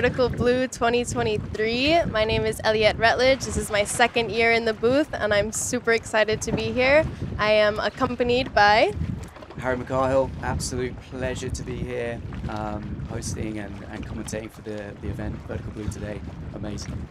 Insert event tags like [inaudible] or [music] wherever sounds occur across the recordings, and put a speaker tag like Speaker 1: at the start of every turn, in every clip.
Speaker 1: Vertical Blue 2023. My name is Eliette Rutledge. This is my second year in the booth, and I'm super excited to be here. I am accompanied by
Speaker 2: Harry McCahill, absolute pleasure to be here, um, hosting and, and commentating for the, the event, Vertical Blue today. Amazing.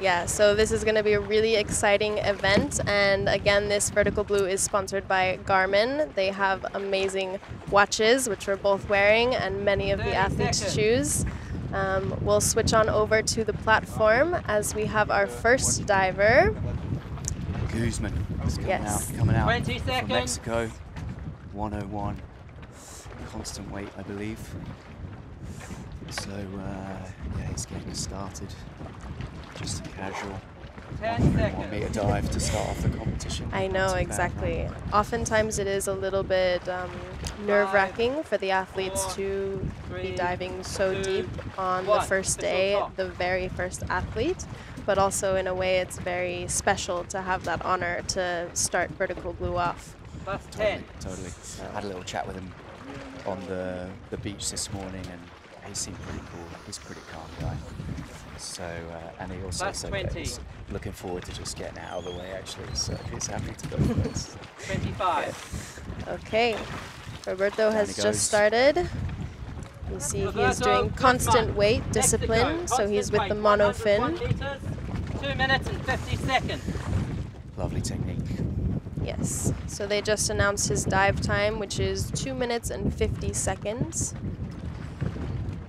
Speaker 1: Yeah, so this is going to be a really exciting event. And again, this Vertical Blue is sponsored by Garmin. They have amazing watches, which we're both wearing, and many of the athletes
Speaker 3: seconds.
Speaker 1: choose. Um, we'll switch on over to the platform as we have our first diver.
Speaker 2: Guzman is coming
Speaker 1: Yes.
Speaker 2: out, coming out
Speaker 3: 20
Speaker 2: from. Mexico, 101, constant weight, I believe. So uh, yeah, he's getting started. Just a casual
Speaker 3: 10
Speaker 2: one meter
Speaker 3: seconds.
Speaker 2: dive to start off the competition.
Speaker 1: I know,
Speaker 2: too bad,
Speaker 1: exactly. Oftentimes it is a little bit um, nerve wracking for the athletes
Speaker 3: four,
Speaker 1: to be diving so
Speaker 3: two,
Speaker 1: deep on the first day, the very first athlete. But also, in a way, it's very special to have that honor to start Vertical Blue off.
Speaker 3: Plus
Speaker 2: Totally,
Speaker 3: 10.
Speaker 2: totally. I had a little chat with him on the, the beach this morning, and he seemed pretty cool. He's a pretty calm guy. So, uh, and he also
Speaker 3: That's
Speaker 2: said that
Speaker 3: 20.
Speaker 2: he's looking forward to just getting out of the way, actually. So he's happy to go first. [laughs]
Speaker 3: 25.
Speaker 1: Okay, Roberto
Speaker 2: Down
Speaker 1: has just
Speaker 2: goes.
Speaker 1: started. You see he is doing
Speaker 3: Guzman,
Speaker 1: constant weight
Speaker 3: Mexico,
Speaker 1: discipline, so he's with the
Speaker 3: weight,
Speaker 1: mono fin.
Speaker 3: meters, 2 minutes and 50 seconds.
Speaker 2: Lovely technique.
Speaker 1: Yes. So they just announced his dive time, which is 2 minutes and 50 seconds.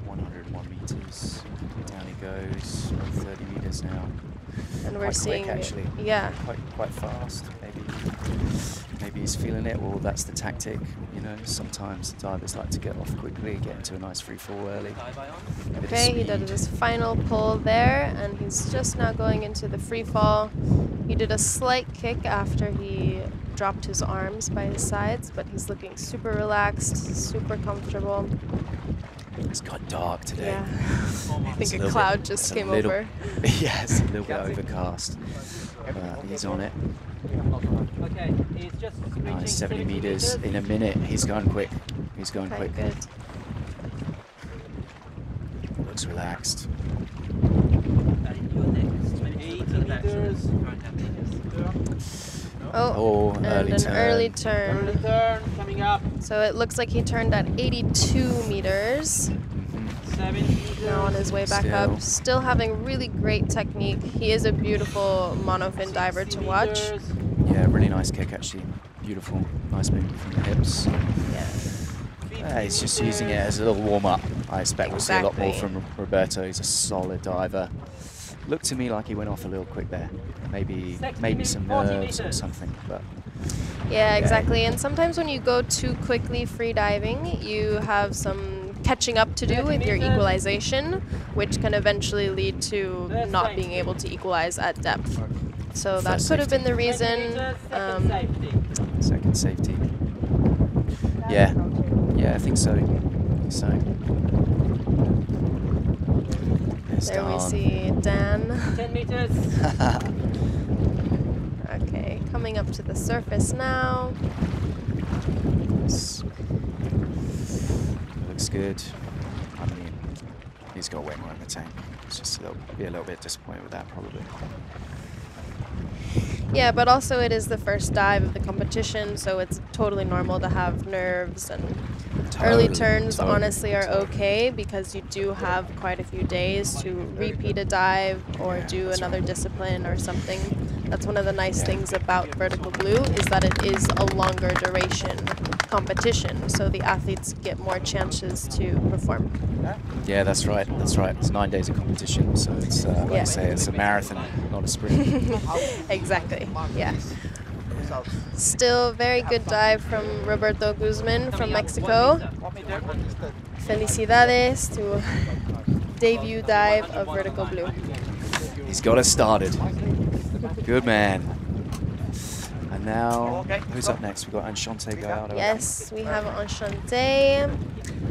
Speaker 2: 101 meters. Down he goes. 30 meters now.
Speaker 1: And we're
Speaker 2: Quite
Speaker 1: seeing
Speaker 2: quick, actually.
Speaker 1: Yeah.
Speaker 2: Quite, quite fast. Maybe, maybe he's feeling it. Well, that's the tactic. You know, sometimes divers like to get off quickly, get into a nice free fall early.
Speaker 3: Dive on.
Speaker 2: A bit of
Speaker 1: Okay, he did
Speaker 2: speed.
Speaker 1: his final pull there, and he's just now going into the free fall. He did a slight kick after he dropped his arms by his sides, but he's looking super relaxed, super comfortable.
Speaker 2: It's got dark today.
Speaker 1: Yeah. [laughs] I think a
Speaker 2: little
Speaker 1: cloud
Speaker 2: bit-
Speaker 1: just
Speaker 2: it's a
Speaker 1: came
Speaker 2: little-
Speaker 1: over. [laughs]
Speaker 2: yeah, it's a little bit overcast. But he's on it.
Speaker 3: Okay, he's just reaching
Speaker 2: Nice, 70 meters
Speaker 3: meters.
Speaker 2: in a minute. He's going quick. He's going
Speaker 1: Okay,
Speaker 2: quick.
Speaker 1: good.
Speaker 2: Looks relaxed.
Speaker 3: And 80 meters.
Speaker 1: Oh,
Speaker 2: Oh,
Speaker 1: and
Speaker 2: early
Speaker 1: an
Speaker 2: turn.
Speaker 1: early
Speaker 3: Early
Speaker 1: turn.
Speaker 3: turn coming up.
Speaker 1: So it looks like he turned at 82 meters.
Speaker 3: 70 meters.
Speaker 1: Now on his way back
Speaker 2: Still.
Speaker 1: up, still having really great technique. He is a beautiful monofin diver to watch.
Speaker 2: Yeah, really nice kick actually. Beautiful. Nice movement from the hips.
Speaker 1: Yeah.
Speaker 2: Uh, he's just using it as a little warm up. I expect we'll see a lot more from Roberto. He's a solid diver. Looked to me like he went off a little quick there. Maybe maybe some nerves or something, but
Speaker 1: Yeah, exactly. And sometimes when you go too quickly free diving, you have some catching up to do with your equalization, which can eventually lead to not being able to equalize at depth. So that could have been the reason.
Speaker 3: second
Speaker 1: Um,
Speaker 3: safety.
Speaker 2: second safety. Yeah, yeah, I think so. I so. There's
Speaker 1: there we see Dan.
Speaker 3: 10 meters. [laughs] [laughs]
Speaker 1: Coming up to the surface now.
Speaker 2: Looks good. I mean, he's got way more in the tank. It's just a little, be a little bit disappointed with that probably.
Speaker 1: Yeah, but also it is the first dive of the competition, so it's totally normal to have nerves and early turns
Speaker 2: totally,
Speaker 1: honestly are
Speaker 2: totally.
Speaker 1: okay because you do have quite a few days to repeat a dive or
Speaker 2: Yeah,
Speaker 1: do another
Speaker 2: right.
Speaker 1: discipline or something. That's one of the nice things about Vertical Blue is that it is a longer duration competition, so the athletes get more chances to perform.
Speaker 2: Yeah, that's right. That's right. It's nine days of competition, so it's uh, like
Speaker 1: Yeah.
Speaker 2: I say, it's a marathon, not a sprint. [laughs]
Speaker 1: exactly. Yeah. Still very good dive from Roberto Guzman from Mexico.
Speaker 3: one meter. One meter.
Speaker 1: Felicidades to debut dive of Vertical Blue.
Speaker 2: He's got us started. [laughs] Good man. And now, who's up next? We've got Enchante Gallardo.
Speaker 1: Yes, we have Enchante.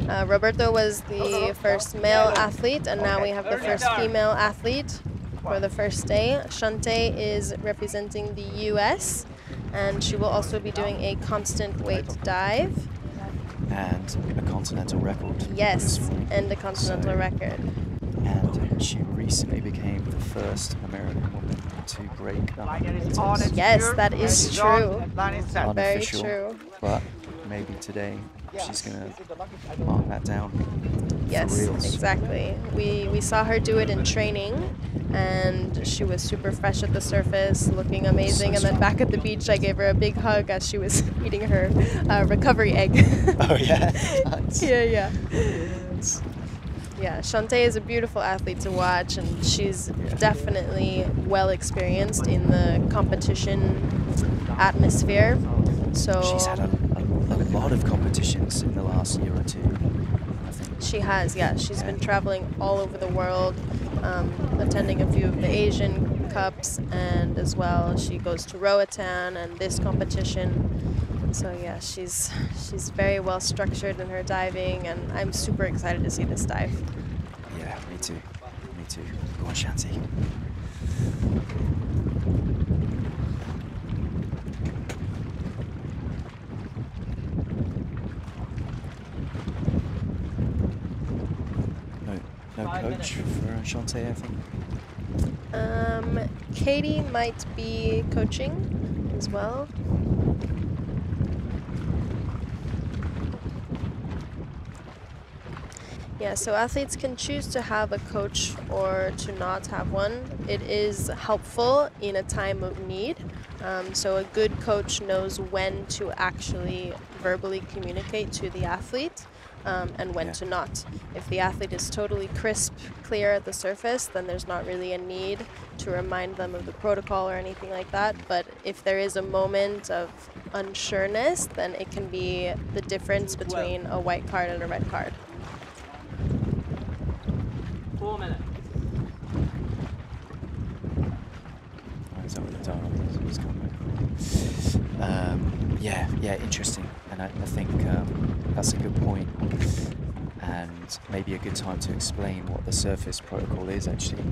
Speaker 1: Uh, Roberto was the first male athlete, and now we have the first female athlete for the first day. Shante is representing the US, and she will also be doing a constant weight dive.
Speaker 2: And a continental record.
Speaker 1: Yes, and a continental
Speaker 2: So-
Speaker 1: record.
Speaker 2: And she recently became the first American woman to break 100.
Speaker 1: Yes, that is true. Very true.
Speaker 2: but maybe today she's gonna mark that down.
Speaker 1: Yes, exactly. We we saw her do it in training, and she was super fresh at the surface, looking amazing. and then back at the beach, I gave her a big hug as she was [laughs] eating her uh, recovery egg.
Speaker 2: Oh yeah, nice. [laughs]
Speaker 1: yeah, yeah. Yeah, Shantae is a beautiful athlete to watch, and she's definitely well experienced in the competition atmosphere. So
Speaker 2: She's had a, a, a lot of competitions in the last year or two.
Speaker 1: She has, yeah. She's
Speaker 2: Yeah.
Speaker 1: been traveling all over the world, um, attending a few of the Asian Cups, and as well she goes to Roatan and this competition. So yeah, she's she's very well structured in her diving, and I'm super excited to see this dive.
Speaker 2: Yeah, me too. Me too. Go on, Shanti. No, no coach for Shantae, I think.
Speaker 1: Um, Katie might be coaching as well. Yeah, so athletes can choose to have a coach or to not have one. It is helpful in a time of need. Um, so a good coach knows when to actually verbally communicate to the athlete um, and when
Speaker 2: Yeah.
Speaker 1: to not. If the athlete is totally crisp, clear at the surface, then there's not really a need to remind them of the protocol or anything like that. But if there is a moment of unsureness, then it can be the difference between a white card and a red card.
Speaker 3: Four minutes.
Speaker 2: Oh, is that what the dialogue is? It's come back. Um, yeah, yeah, interesting. And I, I think um, that's a good point. And maybe a good time to explain what the surface protocol is actually.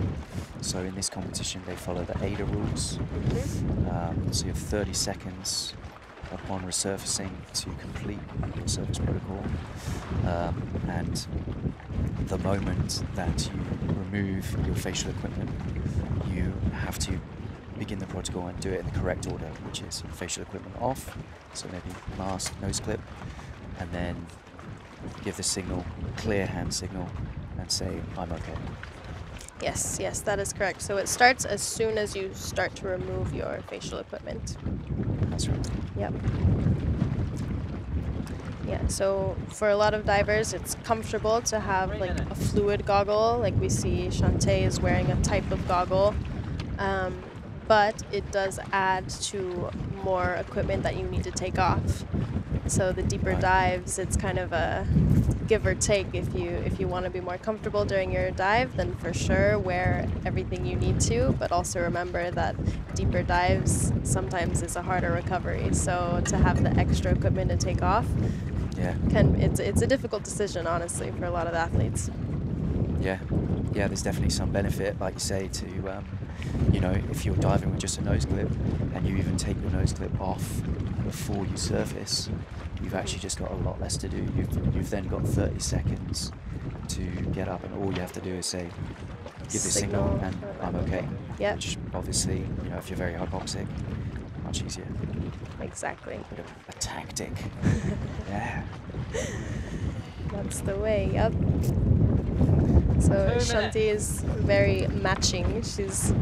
Speaker 2: So in this competition, they follow the AIDA rules. Um, so you have 30 seconds upon resurfacing to complete your surface protocol. Um, and the moment that you remove your facial equipment, you have to begin the protocol and do it in the correct order, which is facial equipment off, so maybe mask, nose clip, and then give the signal, clear hand signal, and say, I'm okay.
Speaker 1: Yes, yes, that is correct. So it starts as soon as you start to remove your facial equipment. Yep. Yeah, so for a lot of divers, it's comfortable to have like a fluid goggle, like we see Shantae is wearing a type of goggle. Um, but it does add to more equipment that you need to take off. So the deeper
Speaker 2: Right.
Speaker 1: dives, it's kind of a give or take. If you if you want to be more comfortable during your dive, then for sure wear everything you need to. But also remember that deeper dives sometimes is a harder recovery. So to have the extra equipment to take off,
Speaker 2: Yeah,
Speaker 1: can it's it's a difficult decision honestly for a lot of athletes.
Speaker 2: Yeah, yeah. There's definitely some benefit, like you say, to um, you know, if you're diving with just a nose clip and you even take your nose clip off before you surface, you've actually just got a lot less to do. You've you've then got 30 seconds to get up, and all you have to do is say, give the signal,
Speaker 1: Signal,
Speaker 2: and I'm okay.
Speaker 1: Yep.
Speaker 2: Which obviously, you know, if you're very hypoxic, much easier.
Speaker 1: Exactly.
Speaker 2: Bit of a tactic. [laughs] yeah.
Speaker 1: That's the way, yep. So. Shanti is very matching. She's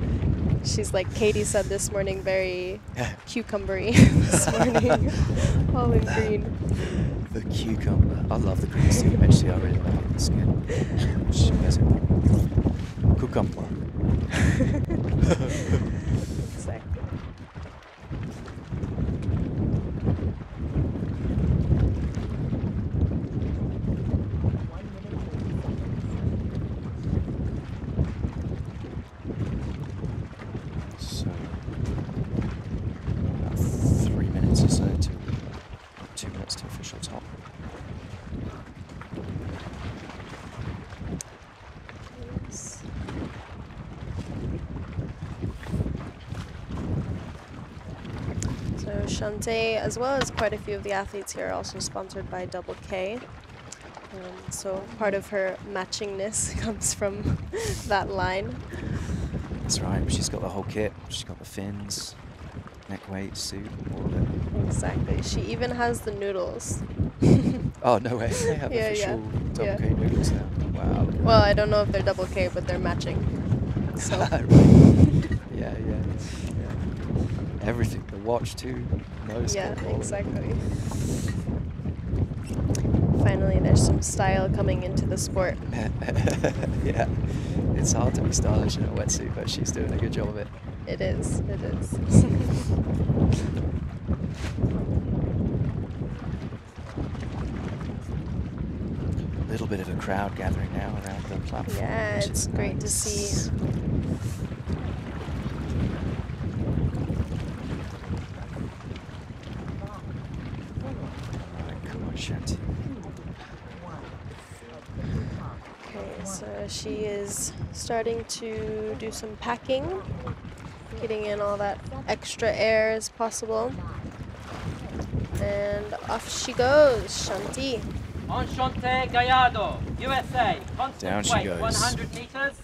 Speaker 1: she's like Katie said this morning, very
Speaker 2: Yeah. [laughs]
Speaker 1: cucumbery [laughs] this morning. [laughs] All in green.
Speaker 2: The cucumber. I love the green skin. Actually, I really like the skin. Which is? Cucumber.
Speaker 1: Exactly.
Speaker 2: So, about three minutes or so to two minutes to official top.
Speaker 1: Yes. As well as quite a few of the athletes here, are also sponsored by Double K. Um, so part of her matchingness [laughs] comes from [laughs] that line.
Speaker 2: That's right. She's got the whole kit. She's got the fins, neck weight, suit, all of it.
Speaker 1: Exactly. She even has the noodles. [laughs]
Speaker 2: Oh no way! They have
Speaker 1: Yeah, yeah,
Speaker 2: double
Speaker 1: yeah.
Speaker 2: K noodles now. Wow.
Speaker 1: Well. I don't know if they're double K, but they're matching. So
Speaker 2: Right. yeah, yeah, yeah. Everything. Watch too.
Speaker 1: Yeah,
Speaker 2: clip, all of it.
Speaker 1: exactly. Finally, there's some style coming into the sport. [laughs]
Speaker 2: yeah. It's hard to be stylish in a wetsuit, but she's doing a good job of it.
Speaker 1: It is. It is.
Speaker 2: A [laughs] little bit of a crowd gathering now around the platform.
Speaker 1: Yeah, it's great to see.
Speaker 2: nice. Alright, come on, Shanti.
Speaker 1: Okay, so she is starting to do some packing, getting in all that extra air as possible. And off she goes, Shanti.
Speaker 3: Enchante Gallardo, USA. Constant
Speaker 2: Down she
Speaker 3: weight,
Speaker 2: goes.
Speaker 3: 100 meters,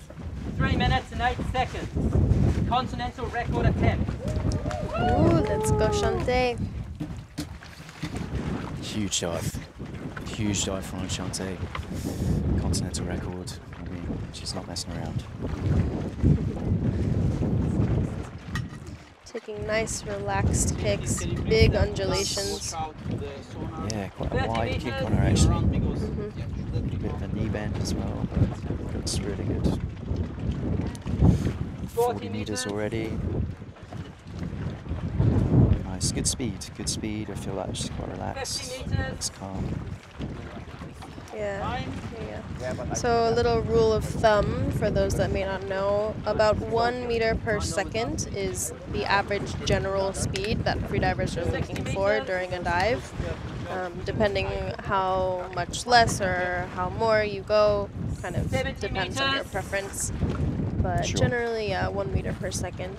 Speaker 3: 3 minutes and 8 seconds. Continental record attempt.
Speaker 1: Ooh, let's go, Shante.
Speaker 2: Huge dive. Huge dive from Enchante. Continental record. I mean, she's not messing around.
Speaker 1: Taking nice, relaxed kicks, big undulations.
Speaker 2: Yeah, quite a wide kick on her actually.
Speaker 1: Mhm.
Speaker 2: A bit of a knee bend as well. but Looks really good. 40 meters
Speaker 3: meters.
Speaker 2: already. Nice, good speed, good speed. I feel like she's quite relaxed.
Speaker 3: 50.
Speaker 2: Looks calm.
Speaker 1: Yeah. Yeah, yeah. So a little rule of thumb for those that may not know, about one meter per second is the average general speed that freedivers are looking for during a dive. Um, depending how much less or how more you go, kind of depends on your preference. But
Speaker 2: Sure.
Speaker 1: generally, yeah, one meter per second.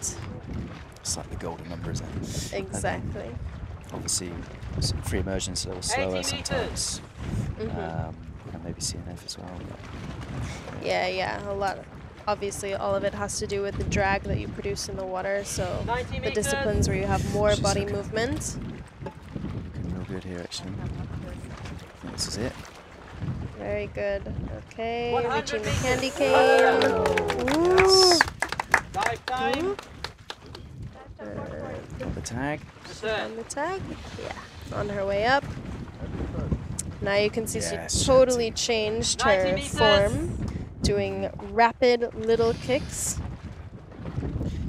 Speaker 2: It's like the golden number, isn't it?
Speaker 1: Exactly.
Speaker 2: obviously, s- free immersion a little slower
Speaker 3: meters.
Speaker 2: sometimes.
Speaker 1: Mhm.
Speaker 2: Um, and maybe CNF as well.
Speaker 1: Yeah, yeah, a lot. Obviously, all of it has to do with the drag that you produce in the water. So the disciplines where you have more
Speaker 2: She's
Speaker 1: body
Speaker 2: looking-
Speaker 1: movement.
Speaker 2: Looking real good here, actually. This is it.
Speaker 1: Very good. Okay,
Speaker 3: 100
Speaker 1: reaching the candy cane.
Speaker 2: Oh, yes.
Speaker 3: Dive time.
Speaker 1: Uh,
Speaker 2: Got the tag.
Speaker 1: On the tag. Yeah, on her way up. Now you can see
Speaker 2: Yes,
Speaker 1: she totally changed her form, doing rapid little kicks.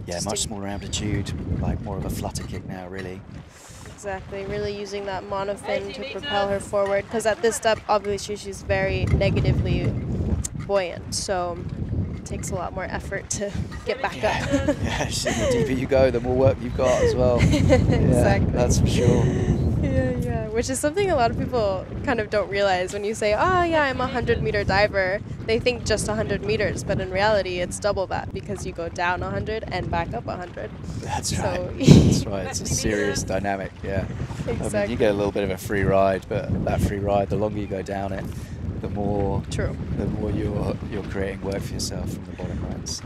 Speaker 2: Yeah,
Speaker 1: Just
Speaker 2: much smaller amplitude, like more of a flutter kick now, really.
Speaker 1: Exactly, really using that monofin to propel her forward. Because at this step, obviously, she's very negatively buoyant, so it takes a lot more effort to get back
Speaker 2: Yeah,
Speaker 1: up. [laughs]
Speaker 2: yeah. The deeper you go, the more work you've got as well. [laughs]
Speaker 1: exactly.
Speaker 2: Yeah, that's for sure.
Speaker 1: Yeah, yeah. Which is something a lot of people kind of don't realize when you say, "Oh, yeah, I'm a 100 meter diver." They think just 100 meters, but in reality, it's double that because you go down 100 and back up 100.
Speaker 2: That's
Speaker 1: So-
Speaker 2: right. [laughs] That's right. It's a serious dynamic. Yeah. I mean,
Speaker 1: Exactly.
Speaker 2: you get a little bit of a free ride, but that free ride, the longer you go down it, the more
Speaker 1: True.
Speaker 2: the more you're you're creating work for yourself from the bottom right. So.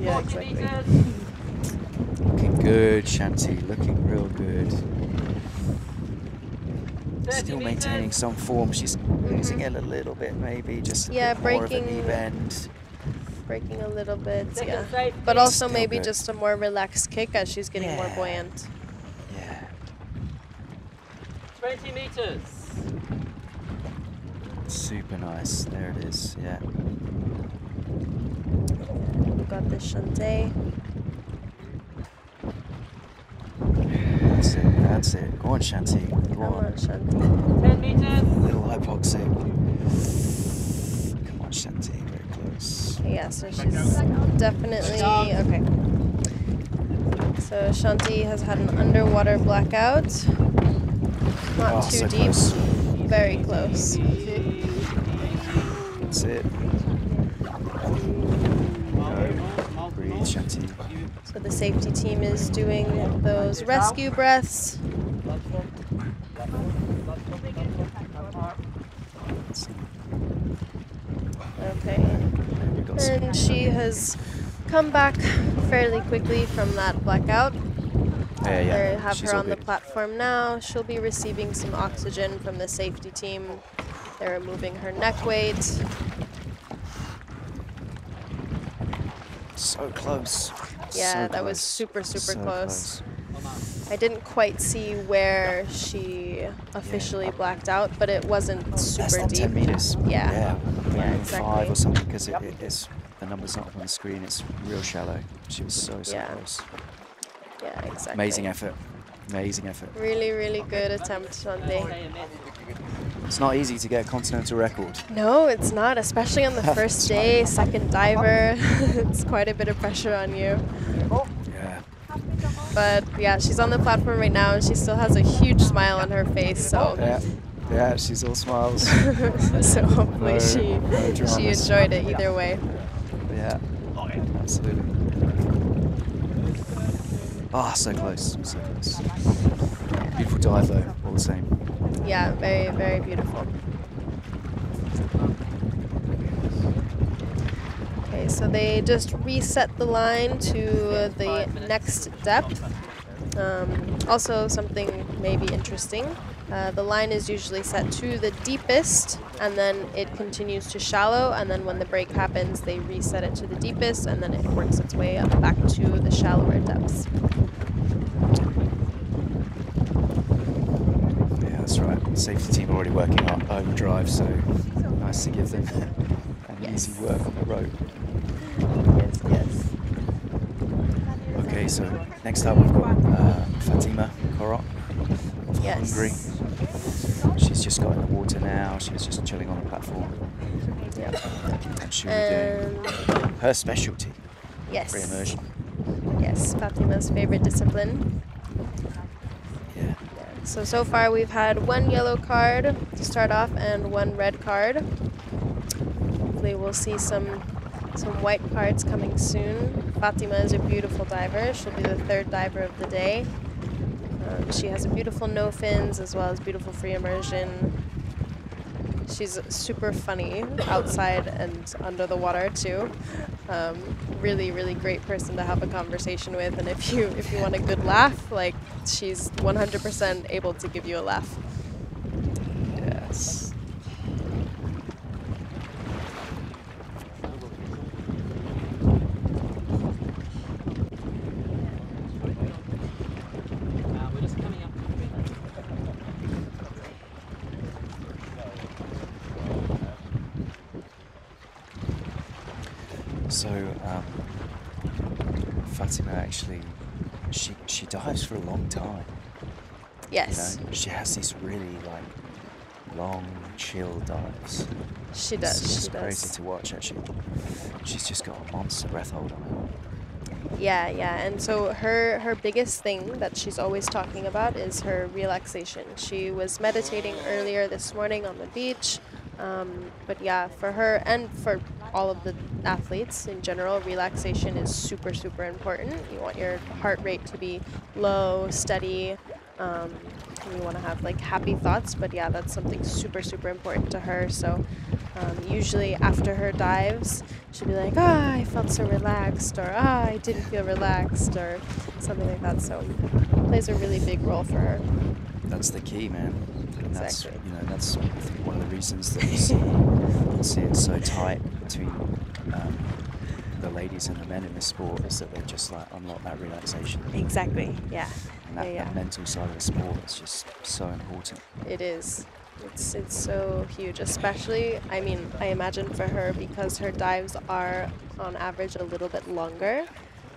Speaker 1: Yeah, exactly.
Speaker 2: Looking good, Shanti. Looking real good. Still maintaining some form. She's losing
Speaker 1: Mhm.
Speaker 2: it a little bit, maybe just a
Speaker 1: Yeah,
Speaker 2: bit more of a knee
Speaker 1: breaking- Breaking a little bit, yeah. But also
Speaker 2: Still
Speaker 1: maybe
Speaker 2: good.
Speaker 1: just a more relaxed kick as she's getting more buoyant.
Speaker 2: Yeah.
Speaker 3: 20 meters.
Speaker 2: Super nice. There it is. Yeah.
Speaker 1: We've got the Shante.
Speaker 2: That's it. That's it. Go on, Shanti. Go
Speaker 1: Come
Speaker 2: on.
Speaker 1: on, Shanti.
Speaker 3: 10 meters.
Speaker 2: Little hypoxic. Come on, Shanti. Very close.
Speaker 1: Okay, yeah, so she's definitely okay. So Shanti has had an underwater blackout. Not
Speaker 2: Oh,
Speaker 1: too
Speaker 2: so
Speaker 1: deep,
Speaker 2: close.
Speaker 1: very close
Speaker 2: that's it.
Speaker 1: So the safety team is doing those rescue breaths.
Speaker 2: Okay.
Speaker 1: And she has come back fairly quickly from that blackout.
Speaker 2: Yeah, yeah.
Speaker 1: They have
Speaker 2: She's
Speaker 1: her on the platform now. She'll be receiving some oxygen from the safety team they're removing her neck weight.
Speaker 2: So close.
Speaker 1: Yeah,
Speaker 2: so
Speaker 1: that was super, super
Speaker 2: So
Speaker 1: close. I didn't quite see where she officially blacked out, but it wasn't
Speaker 2: Less
Speaker 1: super
Speaker 2: than
Speaker 1: deep.
Speaker 2: 10 meters.
Speaker 1: Yeah.
Speaker 2: Yeah. maybe
Speaker 1: Yeah, exactly.
Speaker 2: Five or something because it, it, it's the number's not on the screen. It's real shallow. She was so so
Speaker 1: Yeah.
Speaker 2: close.
Speaker 1: Yeah, exactly.
Speaker 2: Amazing effort. Amazing effort.
Speaker 1: Really, really good attempt, Shante.
Speaker 3: Stay a minute.
Speaker 2: It's not easy to get a continental record.
Speaker 1: No, it's not, especially on the [laughs] first day, second diver. [laughs] it's quite a bit of pressure on you.
Speaker 2: Yeah.
Speaker 1: But yeah, she's on the platform right now and she still has a huge smile on her face, so
Speaker 2: Yeah. Yeah. She's all smiles. [laughs]
Speaker 1: so hopefully
Speaker 2: No-
Speaker 1: she
Speaker 2: no
Speaker 1: she enjoyed it either way.
Speaker 2: yeah. Absolutely. Ah, so close. So close. Beautiful dive though, all the same.
Speaker 1: Yeah, very very beautiful. Okay, so they just reset the line to the next depth. Um, also, something maybe interesting. Uh, the line is usually set to the deepest, and then it continues to shallow. And then when the break happens, they reset it to the deepest, and then it works its way up back to the shallower depths.
Speaker 2: Yeah, that's right. Safety team already working on overdrive, so nice to give them [laughs] an
Speaker 1: Yes.
Speaker 2: easy work on the rope.
Speaker 1: Yes, yes.
Speaker 2: Okay, so next up we've got uh, Fatima Korok of
Speaker 1: Yes.
Speaker 2: Hungary. She's just got in the water now. She's just chilling on the platform,
Speaker 1: Yep.
Speaker 2: and be doing her specialty,
Speaker 1: yes.
Speaker 2: free immersion.
Speaker 1: Yes, Fatima's favorite discipline. So, so far we've had one yellow card to start off and one red card. Hopefully we'll see some some white cards coming soon. Fatima is a beautiful diver. She'll be the third diver of the day. Um, she has a beautiful no fins as well as beautiful free immersion. She's super funny outside and under the water too. Um, really, really great person to have a conversation with. And if you if you want a good laugh, like she's 100% able to give you a laugh.
Speaker 2: Yes.
Speaker 3: Uh, we're just coming up.
Speaker 2: So um, Fatima actually, she she dives for a long time.
Speaker 1: Yes,
Speaker 2: You know, she has these really like long, chill dives.
Speaker 1: she does.
Speaker 2: It's, it's
Speaker 1: she
Speaker 2: crazy
Speaker 1: does.
Speaker 2: to watch actually. She's just got a monster breath hold on her.
Speaker 1: Yeah, yeah. And so her her biggest thing that she's always talking about is her relaxation. She was meditating earlier this morning on the beach. Um, but yeah, for her and for all of the athletes in general, relaxation is super, super important. You want your heart rate to be low, steady. Um, and you want to have like happy thoughts, but yeah, that's something super, super important to her. So um, usually after her dives, she'll be like, ah, I felt so relaxed, or ah, I didn't feel relaxed, or something like that. So plays a really big role for her.
Speaker 2: That's the key, man. And that's
Speaker 1: Exactly.
Speaker 2: you know that's I think one of the reasons that you [laughs] see, see it so tight between um, the ladies and the men in this sport is that they just like unlock that relaxation.
Speaker 1: Exactly. Yeah.
Speaker 2: And that,
Speaker 1: yeah, yeah.
Speaker 2: that mental side of the sport is just so important.
Speaker 1: It is. It's it's so huge, especially I mean, I imagine for her because her dives are on average a little bit longer,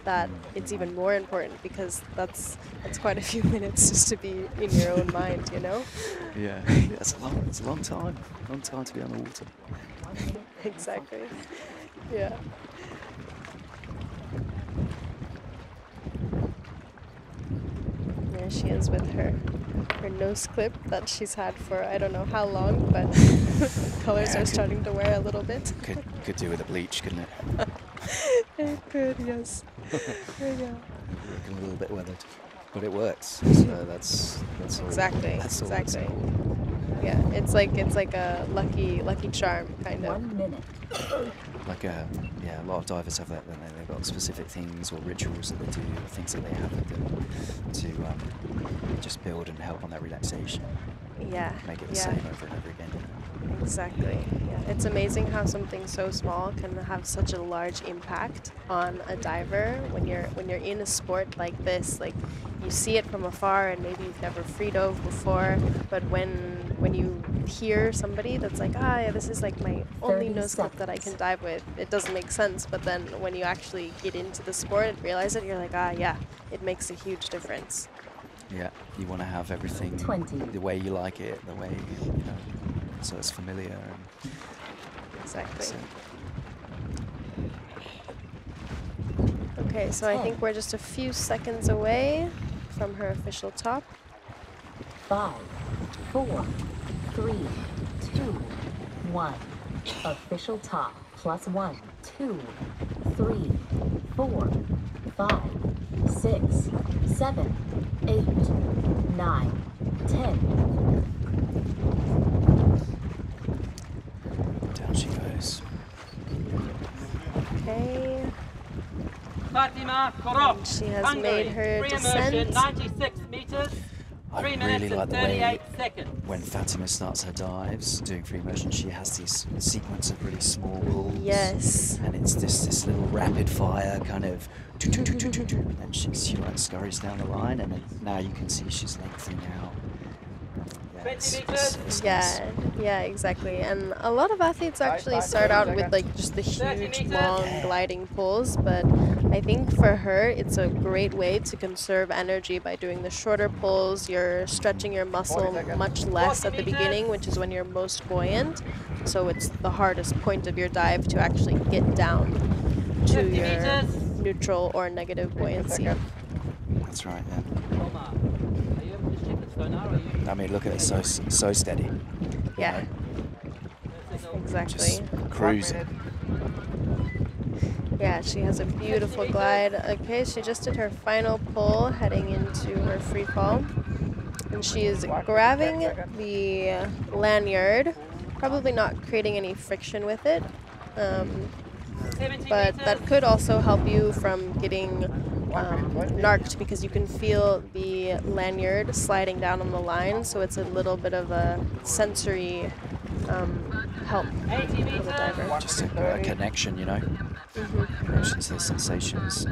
Speaker 1: that it's even more important because that's that's quite a few [laughs] minutes just to be in your own mind, you know? [laughs]
Speaker 2: Yeah, [laughs] that's a long, it's a long time, long time to be on the water.
Speaker 1: exactly. Yeah. There she is with her her nose clip that she's had for I don't know how long, but [laughs] colors
Speaker 2: Yeah,
Speaker 1: are
Speaker 2: good.
Speaker 1: starting to wear a little bit.
Speaker 2: Could could do with a bleach, couldn't it? [laughs]
Speaker 1: It could, yes. [laughs] yeah.
Speaker 2: Looking a little bit weathered, but it works. So that's that's all.
Speaker 1: Exactly,
Speaker 2: That's all that's
Speaker 1: exactly.
Speaker 2: important.
Speaker 1: Yeah, it's like it's like a lucky lucky charm kind of.
Speaker 4: One minute.
Speaker 2: Like uh, yeah, a lot of divers have that. don't they? They've got specific things or rituals that they do, or things that they have with them to um, just build and help on that relaxation.
Speaker 1: Yeah.
Speaker 2: Make it the
Speaker 1: yeah.
Speaker 2: same over and over again. You know?
Speaker 1: Exactly. Yeah. It's amazing how something so small can have such a large impact on a diver when you're when you're in a sport like this. Like you see it from afar and maybe you've never free dove before, but when when you hear somebody that's like, ah, yeah, this is like my only
Speaker 4: 30
Speaker 1: nose clip that I can dive with, it doesn't make sense. But then when you actually get into the sport and realize it, you're like, ah, yeah, it makes a huge difference.
Speaker 2: Yeah, you want to have everything
Speaker 4: 20.
Speaker 2: the way you like it, the way you know, so it's familiar. And
Speaker 1: Exactly.
Speaker 2: so,
Speaker 1: Okay, so I think we're just a few seconds away from her official top.
Speaker 4: Five, four, three, two, one. Official top plus one, two, three, four, five, six, seven, eight, nine, ten.
Speaker 2: down she goes.
Speaker 1: Okay.
Speaker 3: Fatima Korok.
Speaker 1: She has
Speaker 3: Hungary.
Speaker 1: made her descent.
Speaker 3: 96 meters.
Speaker 2: I
Speaker 3: 3
Speaker 2: really like the way
Speaker 3: seconds.
Speaker 2: when Fatima starts her dives, doing free immersion, she has this sequence of really small pulls.
Speaker 1: Yes.
Speaker 2: And it's this this little rapid fire kind of, doo doo doo doo doo doo, and then she she like scurries down the line, and then now you can see she's lengthening out. Yeah,
Speaker 3: 20
Speaker 2: it's- it's- it's nice.
Speaker 1: Yeah, yeah, exactly. And a lot of athletes actually start out with like just the huge, long gliding pulls, but I think for her it's a great way to conserve energy by doing the shorter pulls. You're stretching your muscle much less at the beginning, which is when you're most buoyant. So it's the hardest point of your dive to actually get down to your neutral or negative buoyancy.
Speaker 2: That's right. Yeah.
Speaker 3: Omar, are you able to check the sonar? Are you?
Speaker 2: I mean, look at it, so so steady. you
Speaker 1: Yeah.
Speaker 2: know,
Speaker 1: Exactly.
Speaker 2: just cruising.
Speaker 1: Yeah, she has a beautiful glide. Okay, she just did her final pull heading into her free fall. And she is grabbing the lanyard, probably not creating any friction with it. Um, but that could also help you from getting um, narked because you can feel the lanyard sliding down on the line, so it's a little bit of a sensory um, help for the diver.
Speaker 2: Just a, a connection, you know.
Speaker 1: Mhm,
Speaker 2: Emotions, the sensations.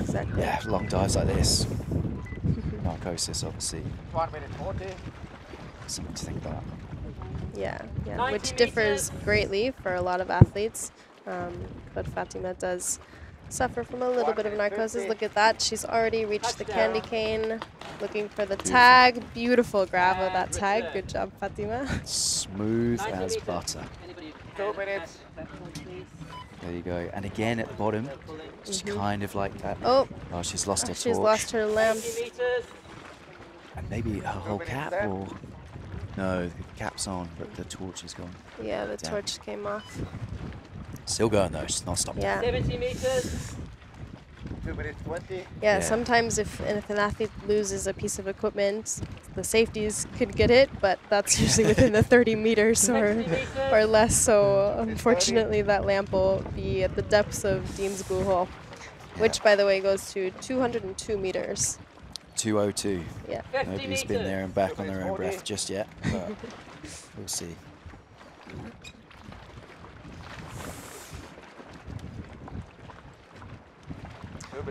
Speaker 1: Exactly.
Speaker 2: Yeah, long dives like this. [laughs] Narcosis, obviously,
Speaker 5: One minute forty.
Speaker 2: something to think about.
Speaker 1: Yeah, yeah, which differs greatly for a lot of athletes. Um, but Fatima does suffer from a little bit of narcosis. Look at that. She's already reached the candy cane, looking for the tag. Beautiful grab of that tag. Good job, Fatima.
Speaker 2: Smooth as butter.
Speaker 3: Anybody
Speaker 5: Two
Speaker 3: can
Speaker 5: minutes.
Speaker 3: add that point, please?
Speaker 2: There you go. And again at the bottom,
Speaker 3: Pulling.
Speaker 2: she's mm-hmm. kind of like that.
Speaker 1: Oh,
Speaker 2: Oh, she's lost her
Speaker 1: she's
Speaker 2: torch.
Speaker 1: lost her lamp.
Speaker 2: And maybe her whole cap or... No, the cap's on, but the torch is gone.
Speaker 1: Yeah, the
Speaker 2: Damn.
Speaker 1: torch came off.
Speaker 2: Still going though, she's not stopping.
Speaker 1: Yeah.
Speaker 3: 70 meters.
Speaker 5: Two minutes twenty.
Speaker 1: Yeah,
Speaker 2: Yeah.
Speaker 1: sometimes if, if an athlete loses a piece of equipment, the safeties could get it, but that's [laughs] usually within the 30 meters or,
Speaker 3: meters.
Speaker 1: or less. So unfortunately, that lamp will be at the depths of Dean's Blue Hole, which, by the way, goes to 202 meters.
Speaker 2: 202.
Speaker 1: Yeah.
Speaker 3: 50
Speaker 2: Nobody's
Speaker 3: meters.
Speaker 2: been there and back on their own
Speaker 5: Forty.
Speaker 2: breath just yet, but [laughs] we'll see.
Speaker 5: Two minutes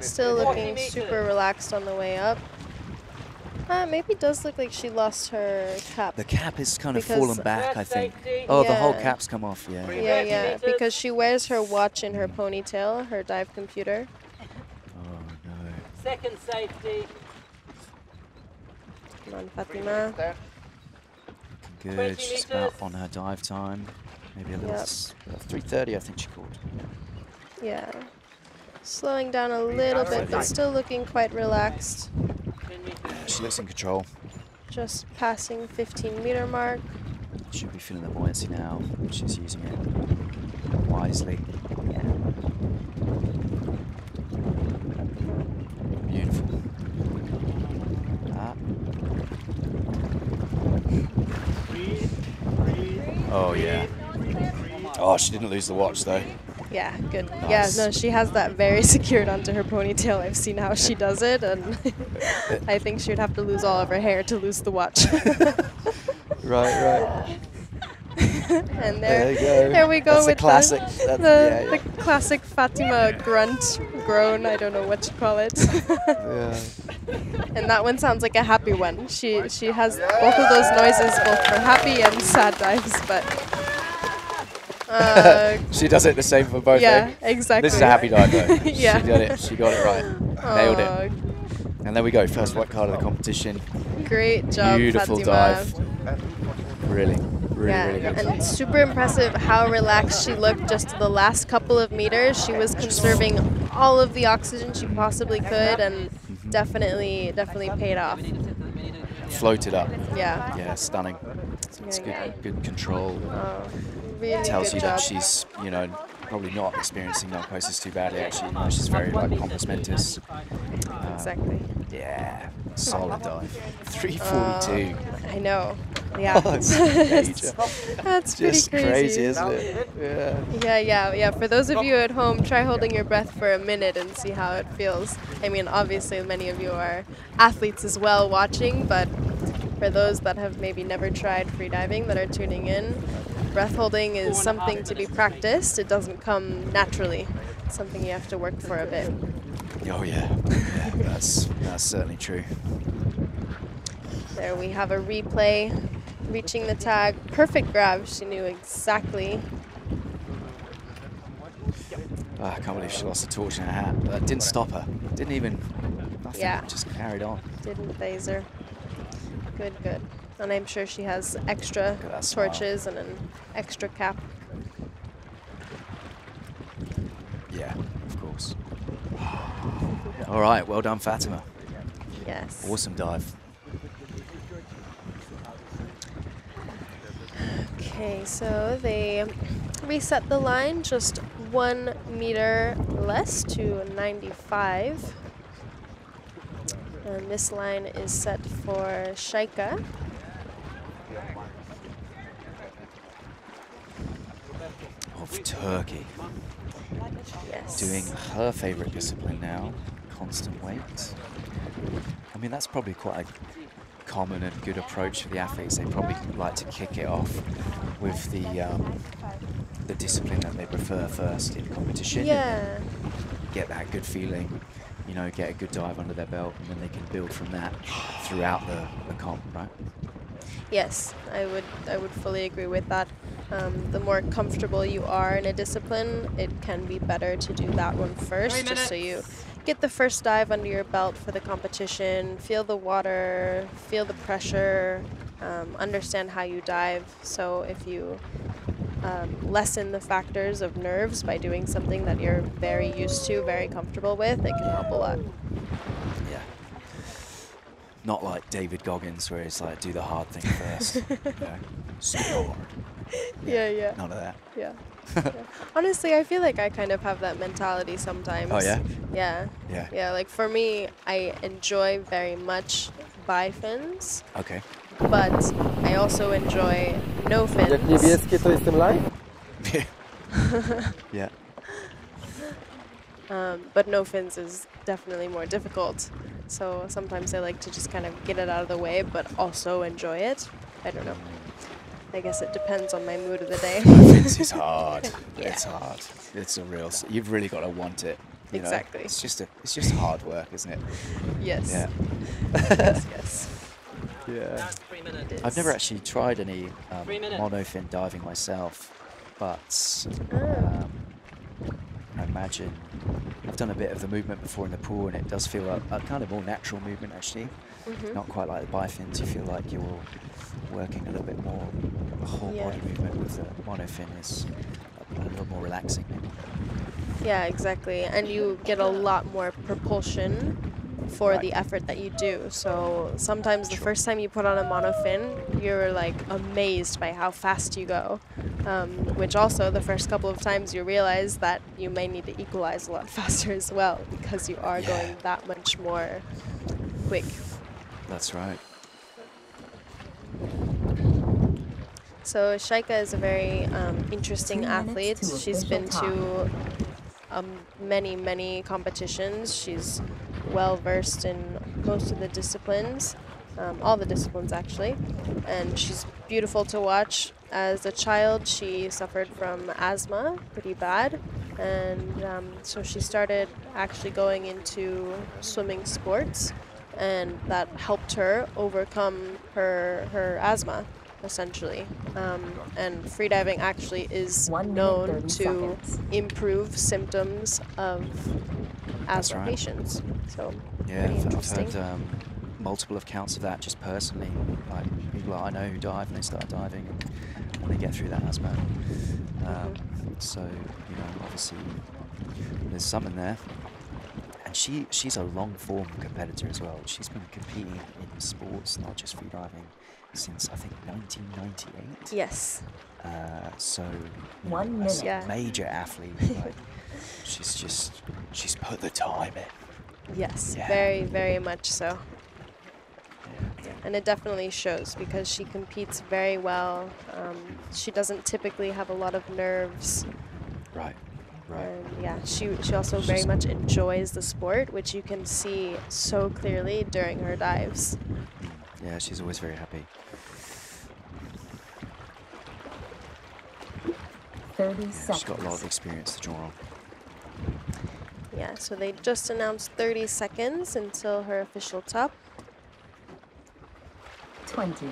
Speaker 1: Still looking super relaxed on the way up. Uh, maybe it does look like she lost her cap.
Speaker 2: The cap is kind of
Speaker 1: Because-
Speaker 2: fallen back, I think.
Speaker 3: safety.
Speaker 2: Oh, the whole cap's come off, yeah.
Speaker 1: Yeah, yeah, because she wears her watch in her ponytail, her dive computer. [laughs]
Speaker 2: Oh no.
Speaker 3: Second safety.
Speaker 1: Come on, Fatima.
Speaker 5: minutes.
Speaker 2: Good.
Speaker 3: 20
Speaker 2: She's about on her dive time. Maybe a little.
Speaker 1: Yep.
Speaker 2: s- uh, 3:30, I think she called.
Speaker 1: Yeah. Slowing down a little bit, but still looking quite relaxed.
Speaker 2: She looks in control.
Speaker 1: Just passing 15 meter mark.
Speaker 2: Should be feeling the buoyancy now. She's using it wisely.
Speaker 1: Yeah.
Speaker 2: Beautiful. Ah. Oh yeah. Oh, she didn't lose the watch though.
Speaker 1: Yeah, good.
Speaker 2: Nice.
Speaker 1: Yeah, no, she has that very [laughs] secured onto her ponytail. I've seen how she does it, and [laughs] I think she would have to lose all of her hair to lose the watch. [laughs]
Speaker 2: Right, right.
Speaker 1: and
Speaker 2: There
Speaker 1: there, there we go
Speaker 2: That's the
Speaker 1: with
Speaker 2: classic.
Speaker 1: the, the,
Speaker 2: yeah,
Speaker 1: the classic Fatima grunt, groan. I don't know what to call it.
Speaker 2: Yeah.
Speaker 1: and that one sounds like a happy one. She she has both of those noises, both for happy and sad dives, but. Uh, [laughs]
Speaker 2: She does it the same for both.
Speaker 1: yeah,
Speaker 2: eh?
Speaker 1: exactly.
Speaker 2: This is a happy dive though. [laughs]
Speaker 1: Yeah.
Speaker 2: She got it. She got it right. Nailed it. And there we go. First white card of the competition.
Speaker 1: Great job,
Speaker 2: Beautiful
Speaker 1: Fatima.
Speaker 2: dive. Really, really,
Speaker 1: yeah,
Speaker 2: really good.
Speaker 1: and super impressive how relaxed she looked just the last couple of meters. She was conserving all of the oxygen she possibly could, and
Speaker 2: Mm-hmm.
Speaker 1: definitely, definitely paid off.
Speaker 2: Floated up.
Speaker 1: Yeah.
Speaker 2: Yeah, stunning. It's good,
Speaker 1: Yeah, yeah.
Speaker 2: good control.
Speaker 1: Oh, really
Speaker 2: Tells you
Speaker 1: job.
Speaker 2: that she's, you know, probably not experiencing narcosis too badly. Actually, you know, she's very like compos mentis. Um,
Speaker 1: exactly.
Speaker 2: Yeah, solid dive. 342.
Speaker 1: I know. Yeah. [laughs] [laughs]
Speaker 2: Oh.
Speaker 1: That's pretty
Speaker 2: Just
Speaker 1: crazy.
Speaker 2: crazy, isn't it? Yeah.
Speaker 1: Yeah, yeah, yeah. For those of you at home, try holding your breath for a minute and see how it feels. I mean, obviously, many of you are athletes as well watching, but for those that have maybe never tried freediving that are tuning in, breath holding is something to be practiced. It doesn't come naturally. It's something you have to work for a bit.
Speaker 2: Oh yeah. yeah that's that's certainly true.
Speaker 1: There we have a replay reaching the tag. Perfect grab. She knew exactly.
Speaker 2: Oh, I can't believe she lost the torch in her hat. But that didn't stop her. Didn't even. Nothing.
Speaker 1: Yeah.
Speaker 2: Just carried on.
Speaker 1: Didn't phase her. Good, good. And I'm sure she has extra
Speaker 2: that smile.
Speaker 1: torches and an extra cap.
Speaker 2: Yeah, of course. [sighs] All right. Well done, Fatima.
Speaker 1: Yes.
Speaker 2: Awesome dive.
Speaker 1: Okay, so they reset the line just one meter less to 95. And this line is set for Şahika.
Speaker 2: Of Turkey.
Speaker 1: Yes.
Speaker 2: Doing her favorite discipline now, constant weight. I mean, that's probably quite a common and good approach for the athletes. They probably like to kick it off with the um, the discipline that they prefer first in competition.
Speaker 1: Yeah.
Speaker 2: Get that good feeling, you know, get a good dive under their belt, and then they can build from that throughout the, the comp, right?
Speaker 1: Yes, I would I would fully agree with that. Um, the more comfortable you are in a discipline, it can be better to do that one first, just so you get the first dive under your belt for the competition, feel the water, feel the pressure, um, understand how you dive. So if you um, lessen the factors of nerves by doing something that you're very used to, very comfortable with, it can help a lot.
Speaker 2: Yeah. Not like David Goggins, where it's like do the hard thing first. you [laughs] know.
Speaker 1: Yeah, yeah.
Speaker 2: None of that.
Speaker 1: Yeah. [laughs] yeah. Honestly, I feel like I kind of have that mentality sometimes.
Speaker 2: Oh, yeah?
Speaker 1: Yeah.
Speaker 2: Yeah.
Speaker 1: Yeah, like for me, I enjoy very much bifins,
Speaker 2: Okay.
Speaker 1: But I also enjoy no fins.
Speaker 6: Jak
Speaker 1: fins.
Speaker 6: niebieskie to jestem live? [laughs]
Speaker 2: yeah.
Speaker 1: Um, but no fins is definitely more difficult. So sometimes I like to just kind of get it out of the way, but also enjoy it. I don't know. I guess it depends on my mood of the day.
Speaker 2: This is [laughs] hard.
Speaker 1: Yeah.
Speaker 2: It's hard. It's a real. You've really got to want it. You know?
Speaker 1: Exactly.
Speaker 2: It's just a. It's just hard work, isn't it?
Speaker 1: yes.
Speaker 2: Yeah.
Speaker 1: yes. Yes. [laughs]
Speaker 2: Yeah.
Speaker 3: Three
Speaker 2: I've never actually tried any um, monofin diving myself, but um, I imagine I've done a bit of the movement before in the pool, and it does feel like a kind of more natural movement actually.
Speaker 1: Mhm.
Speaker 2: Not quite like the bifins. You feel like you're working a little bit more a whole
Speaker 1: Yeah.
Speaker 2: body movement with the monofin is a, a little more relaxing.
Speaker 1: Yeah, exactly. And you get a lot more propulsion for
Speaker 2: Right.
Speaker 1: the effort that you do. So sometimes the
Speaker 2: Sure.
Speaker 1: first time you put on a monofin, you're like amazed by how fast you go. Um, which also, the first couple of times you realize that you may need to equalize a lot [laughs] faster as well because you are
Speaker 2: Yeah.
Speaker 1: going that much more quick.
Speaker 2: That's right.
Speaker 1: So Şahika is a very um, interesting athlete. She's been
Speaker 4: time.
Speaker 1: to um, many, many competitions. She's well versed in most of the disciplines, um, all the disciplines actually, and she's beautiful to watch. As a child, she suffered from asthma pretty bad, and um, so she started actually going into swimming sports, and that helped her overcome her her asthma essentially. Um, and freediving actually is known to
Speaker 4: seconds.
Speaker 1: improve symptoms of
Speaker 2: That's
Speaker 1: asthma
Speaker 2: right.
Speaker 1: patients. So
Speaker 2: Yeah,
Speaker 1: pretty
Speaker 2: I've, I've heard um, multiple accounts of that just personally. Like people that I know who dive and they start diving and, and they get through that asthma. Um,
Speaker 1: Mm-hmm.
Speaker 2: So you know, obviously there's something there. And she she's a long form competitor as well. She's been competing in sports, not just free diving, since I think 1998.
Speaker 1: yes,
Speaker 2: Uh, so
Speaker 4: One
Speaker 2: know,
Speaker 4: minute.
Speaker 2: a
Speaker 1: Yeah.
Speaker 2: major athlete, [laughs] like, she's just she's put the time in.
Speaker 1: yes,
Speaker 2: Yeah.
Speaker 1: very, very much so.
Speaker 2: Yeah.
Speaker 1: And it definitely shows because she competes very well. Um, she doesn't typically have a lot of nerves.
Speaker 2: Right. Right.
Speaker 1: And yeah, she, she also very much enjoys the sport, which you can see so clearly during her dives.
Speaker 2: Yeah, she's always very happy.
Speaker 4: 30
Speaker 2: Yeah,
Speaker 4: seconds.
Speaker 2: she's got a lot of experience to draw on.
Speaker 1: Yeah, so they just announced 30 seconds until her official top.
Speaker 4: 20.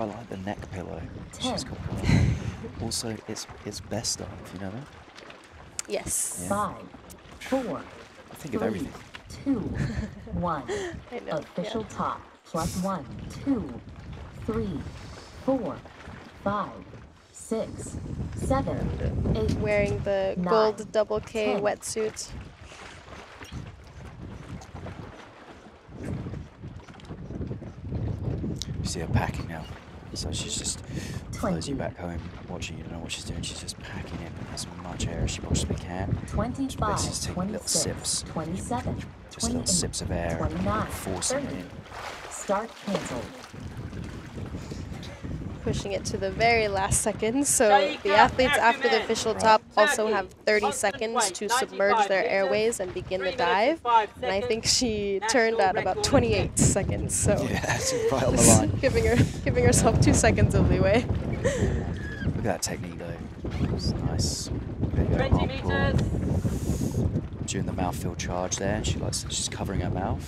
Speaker 2: I like the neck pillow.
Speaker 4: Ten.
Speaker 2: She's got one. [laughs] also, it's it's best dive. You know that?
Speaker 1: Yes.
Speaker 2: Yeah.
Speaker 4: Five, four,
Speaker 2: I think of everything.
Speaker 4: two, [laughs] one.
Speaker 1: I know.
Speaker 4: Official top plus one, two, three, four, five, six, seven, eight.
Speaker 1: Wearing the
Speaker 4: Nine,
Speaker 1: gold double K
Speaker 4: ten.
Speaker 1: wetsuit.
Speaker 2: You see her packing now. So she's just for those you back home watching. You don't know what she's doing. She's just packing in as much air as she possibly can.
Speaker 4: 25,
Speaker 2: basically just taking little
Speaker 4: 26,
Speaker 2: sips.
Speaker 4: 27,
Speaker 2: Just little
Speaker 4: 28,
Speaker 2: sips of air,
Speaker 4: 29,
Speaker 2: forcing it
Speaker 4: 30.
Speaker 2: in.
Speaker 4: Start canceled.
Speaker 1: Pushing it to the very last second. So the athletes after the official top also have 30 seconds to submerge their airways and begin the dive. And I think she turned at about 28 seconds. So [laughs]
Speaker 2: Yeah, it's right on the
Speaker 1: just [laughs]
Speaker 2: line.
Speaker 1: giving her giving herself two seconds of leeway.
Speaker 2: Look at that technique though. It's nice. Bit
Speaker 3: 20
Speaker 2: arm pull.
Speaker 3: meters.
Speaker 2: During the mouthful charge there, she likes she's covering her mouth.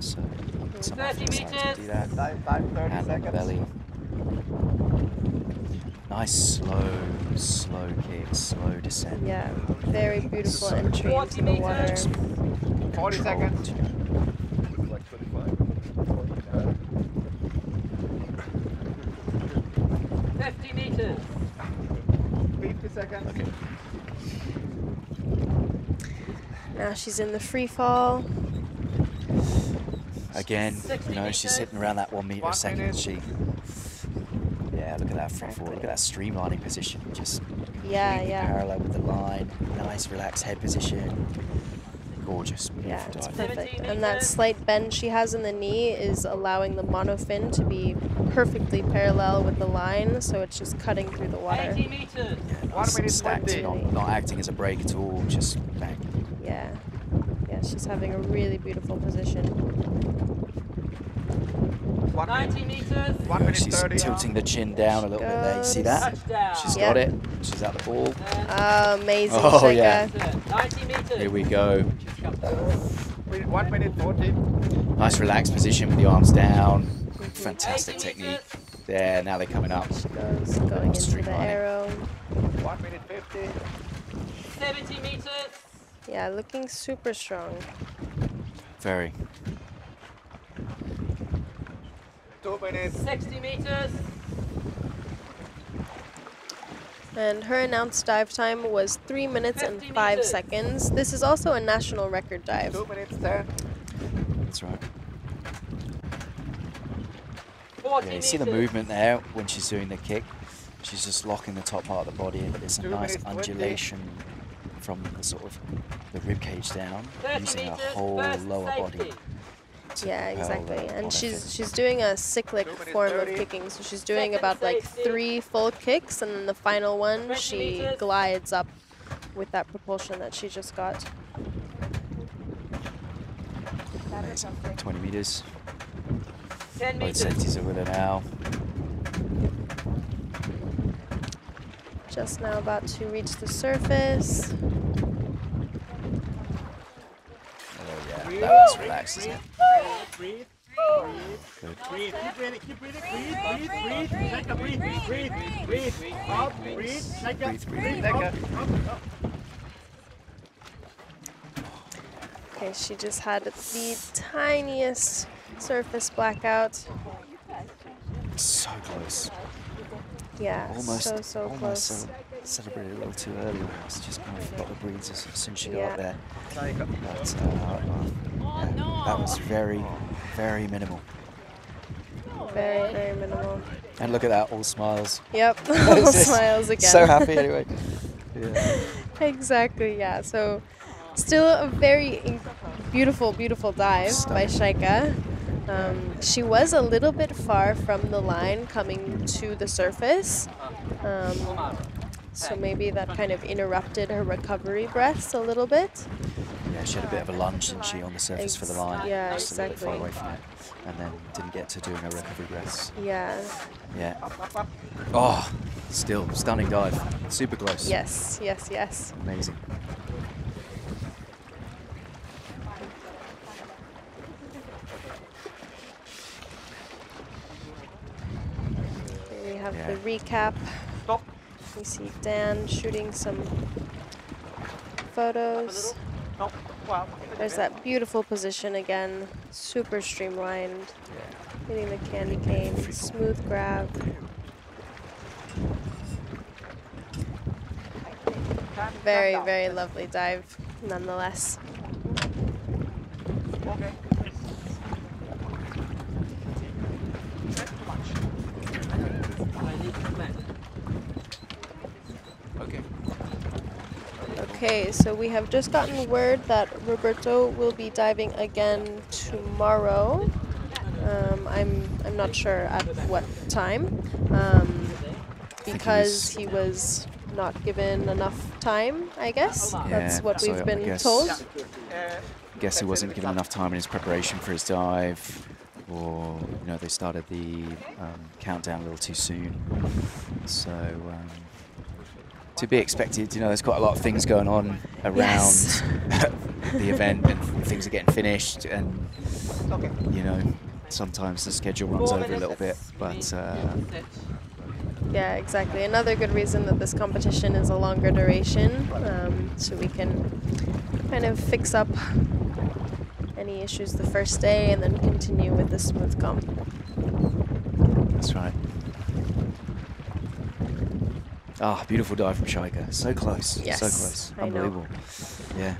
Speaker 2: So mm. some
Speaker 3: 30
Speaker 2: athletes like to
Speaker 3: meters.
Speaker 2: do that.
Speaker 5: Time, time, 30
Speaker 2: Hand on the
Speaker 5: seconds.
Speaker 2: belly. Nice slow, slow kick, slow descent.
Speaker 1: Yeah, very beautiful
Speaker 2: So
Speaker 1: entry
Speaker 3: Forty
Speaker 1: into the water.
Speaker 3: meters.
Speaker 5: 40 seconds. Like 25.
Speaker 3: 50 meters.
Speaker 5: 50 seconds.
Speaker 2: Okay.
Speaker 1: Now she's in the free fall.
Speaker 2: Again,
Speaker 3: 60
Speaker 2: you know, she's
Speaker 3: meters.
Speaker 2: sitting around that one meter a
Speaker 5: One
Speaker 2: second.
Speaker 5: minute.
Speaker 2: She, yeah, look at that free fall. Look at that streamlining position. Just
Speaker 1: Yeah, yeah.
Speaker 2: parallel with the line. Nice, relaxed head position. Gorgeous,
Speaker 1: Yeah,
Speaker 2: beautiful
Speaker 1: it's
Speaker 2: dive.
Speaker 1: perfect. And that slight bend she has in the knee is allowing the monofin to be perfectly parallel with the line, so it's just cutting through the water.
Speaker 2: Yeah,
Speaker 5: One
Speaker 2: nice,
Speaker 5: minute
Speaker 2: stacked, not, not acting as a brake at all. Just bang.
Speaker 1: Yeah. Yeah, she's having a really beautiful position.
Speaker 5: One
Speaker 3: 90
Speaker 5: minute.
Speaker 3: meters.
Speaker 5: One minute
Speaker 2: she's
Speaker 5: 30.
Speaker 2: tilting the chin down a little bit there. You see that?
Speaker 3: Touchdown.
Speaker 2: She's
Speaker 1: Yep.
Speaker 2: got it. She's at the ball.
Speaker 3: And
Speaker 1: Amazing,
Speaker 2: Oh,
Speaker 1: Şahika.
Speaker 2: yeah.
Speaker 3: 90 meters.
Speaker 2: Here we go.
Speaker 5: One minute 40.
Speaker 2: Nice relaxed position with the arms down. Fantastic technique. There, now they're coming up.
Speaker 1: She goes going into the arrow.
Speaker 5: One minute 50.
Speaker 3: 70 meters.
Speaker 1: Yeah, looking super strong.
Speaker 2: Very.
Speaker 5: Two minutes.
Speaker 3: 60 meters.
Speaker 1: And her announced dive time was 3 minutes and 5
Speaker 3: meters.
Speaker 1: seconds. This is also a national record dive.
Speaker 5: Two minutes 10.
Speaker 2: That's right. Yeah, you see the movement there when she's doing the kick. She's just locking the top part of the body, but it's a
Speaker 5: Two
Speaker 2: nice
Speaker 5: minutes, 20.
Speaker 2: undulation from the sort of the rib cage down, using her whole lower body.
Speaker 3: safety.
Speaker 2: to
Speaker 1: Yeah, exactly.
Speaker 2: the
Speaker 1: And
Speaker 2: monofin.
Speaker 1: she's she's doing a cyclic
Speaker 5: Two minutes
Speaker 1: form of kicking. So she's doing about like three full kicks, and then the final one she glides up with that propulsion that she just got.
Speaker 2: Amazing. 20 meters.
Speaker 3: 10
Speaker 2: Both
Speaker 3: meters.
Speaker 2: safeties are with her now.
Speaker 1: Just now about to reach the surface.
Speaker 2: Oh yeah, that was relaxed, isn't it?
Speaker 6: Breathe.
Speaker 2: Good.
Speaker 6: Breathe. Keep breathing. Keep breathing. Breathe. Breathe. Breathe. Breathe. Breathe. Breathe. Breathe. Up. Breathe. Take
Speaker 2: Breathe, breathe,
Speaker 6: breathe.
Speaker 5: breathe.
Speaker 6: Up. Up. Up.
Speaker 1: Okay, she just had the tiniest surface blackout.
Speaker 2: So close.
Speaker 1: Yeah,
Speaker 2: Almost,
Speaker 1: so so
Speaker 2: almost
Speaker 1: close.
Speaker 2: cele- celebrated a little too early. Almost just kind of forgot the breathes as soon as she got
Speaker 1: Yeah.
Speaker 2: up there. But uh, yeah, that was very, very minimal.
Speaker 1: Very very minimal.
Speaker 2: And look at that, all smiles.
Speaker 1: Yep, [laughs]
Speaker 2: It's just
Speaker 1: smiles again.
Speaker 2: So happy anyway. [laughs] Yeah.
Speaker 1: exactly, yeah. So, still a very in- beautiful, beautiful dive by Şahika. Um, she was a little bit far from the line coming to the surface. Um, so maybe that kind of interrupted her recovery breaths a little bit.
Speaker 2: Yeah, she had a bit of a lunge, didn't she, on the surface for the line?
Speaker 1: yeah,
Speaker 2: just a little bit far away from it. And then didn't get to doing her recovery breaths.
Speaker 1: Yeah.
Speaker 2: Yeah. Oh, still, stunning dive. Super close.
Speaker 1: Yes, yes, yes.
Speaker 2: Amazing.
Speaker 1: Here we have
Speaker 2: Yeah.
Speaker 1: the recap. We see Daan shooting some photos.
Speaker 5: Wow.
Speaker 1: There's that beautiful position again, super streamlined, hitting the candy cane, smooth grab. Very, very lovely dive, nonetheless.
Speaker 5: Okay. Okay.
Speaker 1: Okay, so we have just gotten word that Roberto will be diving again tomorrow. Um, I'm I'm not sure at what time, um, because he was not given enough time. I guess that's what
Speaker 2: so
Speaker 1: we've
Speaker 2: I
Speaker 1: been
Speaker 2: guess-
Speaker 1: told.
Speaker 5: Uh,
Speaker 2: Guess he wasn't given enough time in his preparation for his dive, or you know they started the um, countdown a little too soon. So um, to be expected, you know, there's quite a lot of things going on around
Speaker 1: Yes. [laughs]
Speaker 2: the event, and things are getting finished, and you know, sometimes the schedule runs
Speaker 3: Four
Speaker 2: over a little bit, but uh,
Speaker 1: Yeah, exactly. Another good reason that this competition is a longer duration, um, so we can kind of fix up any issues the first day and then continue with the smooth comp.
Speaker 2: that's right. Ah, beautiful dive from Şahika. So close. so close. Unbelievable. Yeah.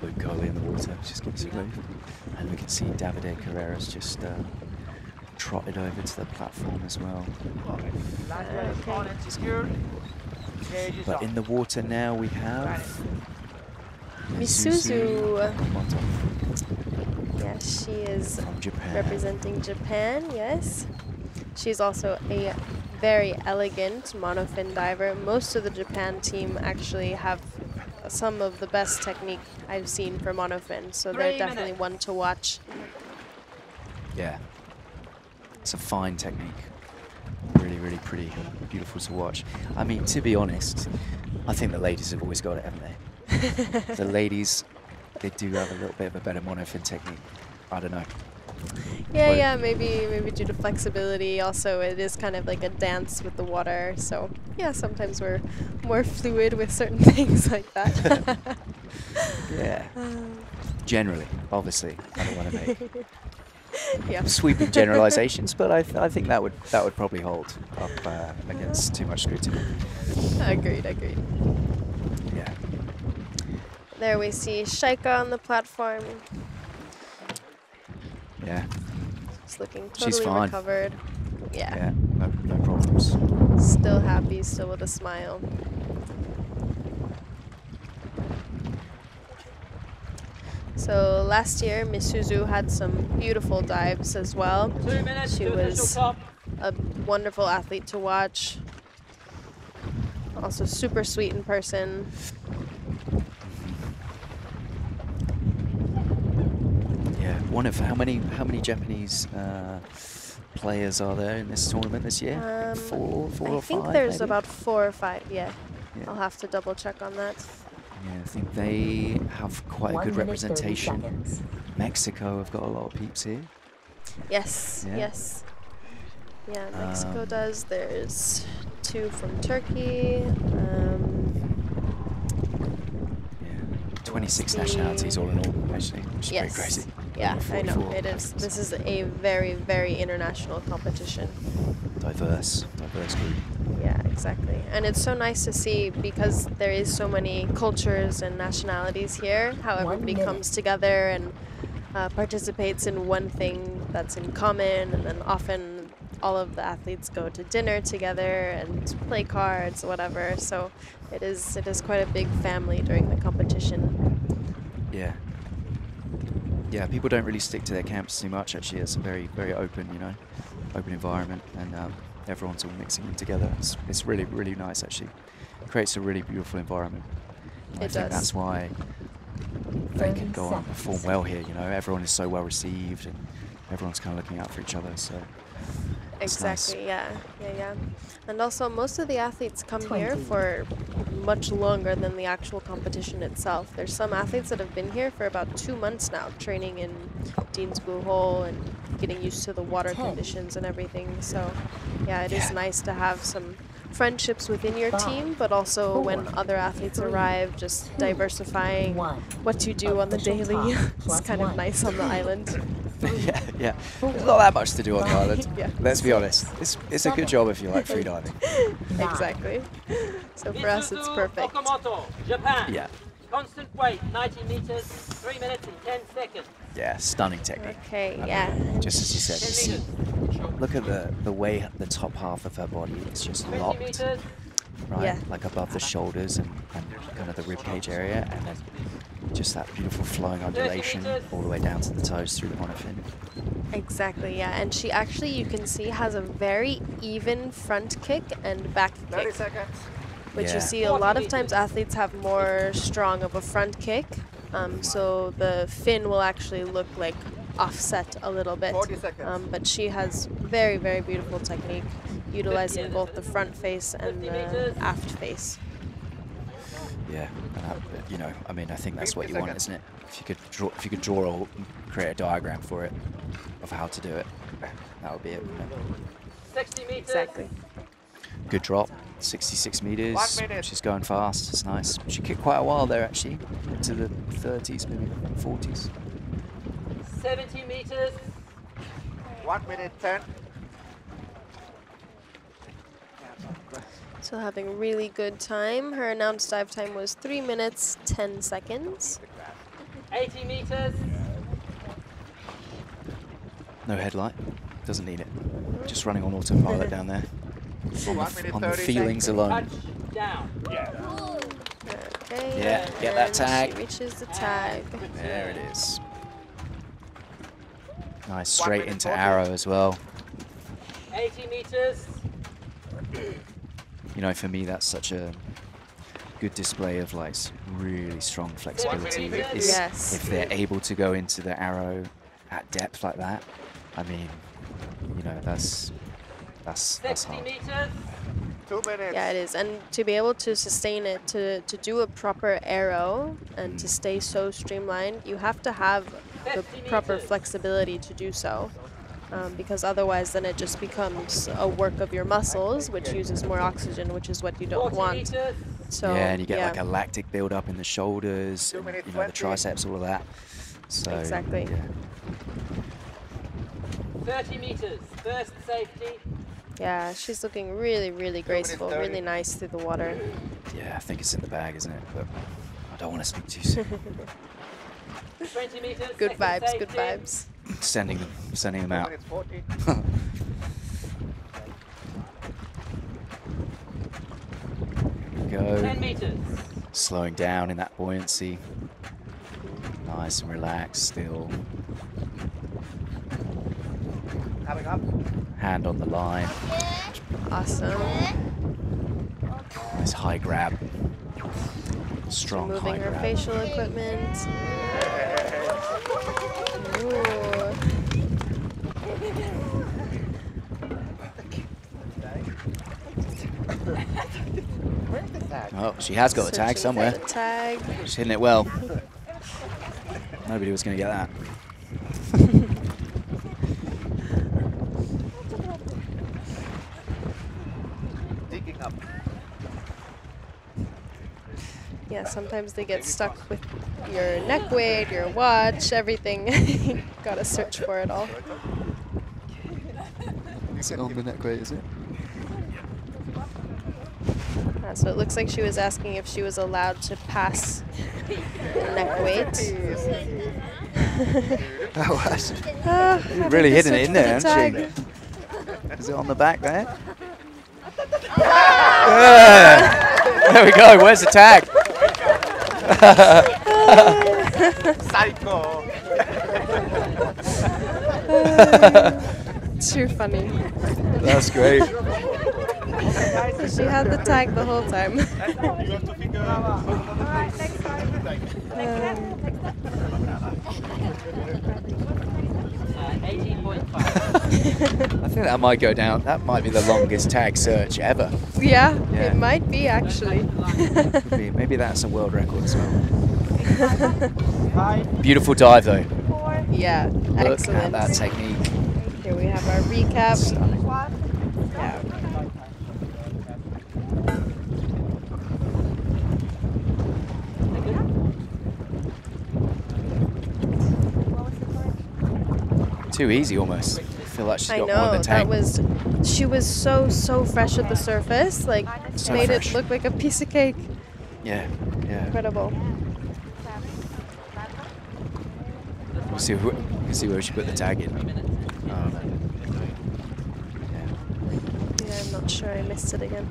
Speaker 2: Luke Coley in the water, just gives us a wave. And we can see Davide Carreras just uh, trotted over to the platform as well.
Speaker 5: Last one is on and secured. Cage is
Speaker 2: But in the water now we have
Speaker 1: Misuzu. Yeah, she is
Speaker 2: Japan.
Speaker 1: representing Japan, yes. She's also a very elegant monofin diver. Most of the Japan team actually have some of the best technique I've seen for monofin, so they're definitely
Speaker 3: minutes.
Speaker 1: one to watch.
Speaker 2: Yeah. It's a fine technique. Really, really pretty. Beautiful to watch. I mean, to be honest, I think the ladies have always got it, haven't they? [laughs] the ladies, they do have a little bit of a better monofin technique. I don't know.
Speaker 1: Yeah,
Speaker 2: But-
Speaker 1: yeah, maybe maybe due to flexibility. Also, it is kind of like a dance with the water. So yeah, sometimes we're more fluid with certain [laughs] things like that. [laughs]
Speaker 2: Yeah. [laughs]
Speaker 1: Um,
Speaker 2: Generally, obviously, I don't want to make
Speaker 1: yeah.
Speaker 2: sweeping generalizations, but I, th- I think that would that would probably hold up uh, against too much scrutiny.
Speaker 1: Agreed, agreed.
Speaker 2: Yeah.
Speaker 1: There we see Şahika on the platform.
Speaker 2: Yeah.
Speaker 1: She's looking
Speaker 2: She's fine.
Speaker 1: recovered. Yeah.
Speaker 2: Yeah. No, no problems.
Speaker 1: Still happy, still with a smile. So last year, Misuzu had some beautiful dives as well.
Speaker 3: Two minutes
Speaker 1: She
Speaker 3: to
Speaker 1: was a wonderful athlete to watch. Also super sweet in person.
Speaker 2: Yeah, one of how many how many Japanese uh, players are there in this tournament this year?
Speaker 1: Um,
Speaker 2: four, four
Speaker 1: I
Speaker 2: or
Speaker 1: think there's
Speaker 2: maybe?
Speaker 1: about four or five, yeah.
Speaker 2: Yeah.
Speaker 1: I'll have to double check on that.
Speaker 2: Yeah, I think they have quite
Speaker 4: One
Speaker 2: a good
Speaker 4: minute, 30
Speaker 2: representation.
Speaker 4: seconds.
Speaker 2: Mexico have got a lot of peeps here.
Speaker 1: Yes,
Speaker 2: Yeah.
Speaker 1: yes. Yeah, Mexico
Speaker 2: Um,
Speaker 1: does. There's two from Turkey. Um,
Speaker 2: Yeah, 26 nationalities all in all, actually, which is
Speaker 1: yes.
Speaker 2: pretty crazy.
Speaker 1: Yeah, I know. It is. This is a very, very international competition.
Speaker 2: diverse, diverse group.
Speaker 1: Yeah, exactly. And it's so nice to see because there is so many cultures and nationalities here, how everybody comes together and uh, participates in one thing that's in common, and then often all of the athletes go to dinner together and play cards, whatever. So it is it is quite a big family during the competition.
Speaker 2: Yeah. Yeah, people don't really stick to their camps too much. Actually, it's a very, very open, you know, open environment, and um, everyone's all mixing in together. It's, it's really, really nice. Actually, it creates a really beautiful environment. And I
Speaker 1: It
Speaker 2: think
Speaker 1: does.
Speaker 2: that's why they can go on and perform well here. You know, everyone is so well received, and everyone's kind of looking out for each other. So It's nice.
Speaker 1: Exactly. Yeah. Yeah. Yeah. And also, most of the athletes come here for much longer than the actual competition itself. There's some athletes that have been here for about two months now, training in Dean's Blue Hole and getting used to the water
Speaker 4: Ten.
Speaker 1: conditions and everything. So, yeah, it is
Speaker 2: Yeah.
Speaker 1: nice to have some friendships within your team, but also when other athletes
Speaker 4: three,
Speaker 1: arrive, just
Speaker 4: two,
Speaker 1: diversifying
Speaker 4: one.
Speaker 1: what you do on the daily. [laughs] it's kind of nice on the [laughs] island. [laughs]
Speaker 2: yeah, yeah. There's not that much to do on the island. [laughs]
Speaker 1: Yeah.
Speaker 2: Let's be honest. It's, it's a good job if you like
Speaker 4: eight,
Speaker 2: freediving. [laughs]
Speaker 1: Exactly. So for us, it's
Speaker 3: Misuzu
Speaker 1: perfect.
Speaker 3: Okamoto, Japan.
Speaker 2: Yeah,
Speaker 3: Constant weight, 90 meters, 3 minutes and 10 seconds.
Speaker 2: yeah. Stunning technique.
Speaker 1: Okay,
Speaker 2: I
Speaker 1: yeah.
Speaker 2: mean, Just as you said,
Speaker 3: 10
Speaker 2: you see,
Speaker 3: meters,
Speaker 2: look at the the way the top half of her body is just locked,
Speaker 3: meters,
Speaker 2: right?
Speaker 1: Yeah.
Speaker 2: Like above the shoulders and, and kind of the rib cage area, and then just that beautiful flowing undulation all the way down to the toes through the monofin.
Speaker 1: Exactly, yeah. And she actually, you can see, has a very even front kick and back
Speaker 6: 30
Speaker 1: kick,
Speaker 6: seconds.
Speaker 1: which
Speaker 2: Yeah.
Speaker 1: you see a lot of times athletes have more strong of a front kick. Um, so the fin will actually look like offset a little bit.
Speaker 6: 40 seconds.
Speaker 1: Um, but she has very, very beautiful technique, utilizing both the front face and the aft face.
Speaker 2: Yeah, and I, you know, I mean, I think that's what you want, isn't it? If you could draw, if you could draw or create a diagram for it of how to do it, that would be it. you know.
Speaker 3: 60 meters,
Speaker 1: Exactly.
Speaker 2: Good drop, 66 meters. She's going fast. It's nice. She kicked quite a while there actually, into the 30s, maybe 40s.
Speaker 3: 70 meters,
Speaker 6: 1 minute 10.
Speaker 1: So having a really good time. Her announced dive time was 3 minutes 10 seconds.
Speaker 3: 80 meters,
Speaker 2: No headlight. Doesn't need it. Just running on autopilot down there. [laughs] On, the, on the feelings alone.
Speaker 3: touch.
Speaker 1: Okay.
Speaker 2: Yeah, get that tag.
Speaker 1: She reaches the tag.
Speaker 2: There it is. Nice, straight into arrow as well.
Speaker 3: 80 meters,
Speaker 2: You know, for me, that's such a good display of like really strong flexibility. Is
Speaker 1: Yes.
Speaker 2: If they're able to go into the arrow at depth like that, I mean, you know, that's that's that's
Speaker 3: 60
Speaker 2: hard.
Speaker 3: meters,
Speaker 6: 2 minutes.
Speaker 1: Yeah, it is. And to be able to sustain it, to, to do a proper arrow and to mm. stay so streamlined, you have to have the proper
Speaker 3: meters.
Speaker 1: flexibility to do so. Um, because otherwise, then it just becomes a work of your muscles, which uses more oxygen, which is what you don't want. So
Speaker 2: yeah, and you get
Speaker 1: yeah.
Speaker 2: like a lactic build up in the shoulders, and, you know, the triceps, all of that. So
Speaker 1: Exactly.
Speaker 2: Yeah.
Speaker 3: 30 meters, first safety,
Speaker 1: Yeah, she's looking really, really graceful, really nice through the water.
Speaker 2: yeah, I think it's in the bag, isn't it? But I don't want to speak too [laughs] soon.
Speaker 3: 20 meters,
Speaker 1: Good
Speaker 3: second
Speaker 1: vibes, good vibes.
Speaker 2: Sending them, sending them out.
Speaker 6: minutes [laughs] 40.
Speaker 2: go.
Speaker 3: 10 meters.
Speaker 2: Slowing down in that buoyancy. Nice and relaxed still.
Speaker 5: Coming up.
Speaker 2: Hand on the line.
Speaker 1: Awesome.
Speaker 2: Nice high grab.
Speaker 1: She's
Speaker 2: Strong high grab.
Speaker 1: moving her facial equipment. Ooh.
Speaker 5: Where's the tag?
Speaker 2: Oh, she has got a tag somewhere.
Speaker 1: The tag.
Speaker 2: She's hitting it well. Nobody was going to get that.
Speaker 1: Yeah, sometimes they get stuck with your neck weight, your watch, everything. [laughs] Gotta search for it all.
Speaker 2: Is it on the neck weight, is it?
Speaker 1: Uh, so it looks like she was asking if she was allowed to pass the neck weight.
Speaker 2: Oh, actually.
Speaker 1: Ah, having
Speaker 2: really
Speaker 1: to
Speaker 2: hitting it in
Speaker 1: for
Speaker 2: there,
Speaker 1: the
Speaker 2: hasn't she? Is it on the back there? Yeah. [laughs] There we go. Where's the tag? [laughs]
Speaker 5: Psycho. [laughs]
Speaker 1: Too funny.
Speaker 2: That's great.
Speaker 1: She had the tag the whole time.
Speaker 3: 18.5.
Speaker 2: I think that might go down. That might be the longest tag search ever.
Speaker 1: yeah,
Speaker 2: Yeah.
Speaker 1: it might be actually.
Speaker 2: Be. Maybe that's a world record as well. [laughs] Beautiful dive though.
Speaker 1: yeah,
Speaker 2: Look at
Speaker 1: excellent.
Speaker 2: that technique.
Speaker 1: Have our recap. Yeah.
Speaker 2: Too easy almost. I feel like she's
Speaker 1: I
Speaker 2: got more
Speaker 1: know
Speaker 2: the
Speaker 1: that was. She was so so fresh at the surface, like
Speaker 2: So
Speaker 1: made
Speaker 2: fresh.
Speaker 1: it look like a piece of cake.
Speaker 2: Yeah, yeah.
Speaker 1: Incredible.
Speaker 2: We'll see, who, we'll see where she put the tag in. Um, yeah.
Speaker 1: Yeah, I'm not sure. I missed it again.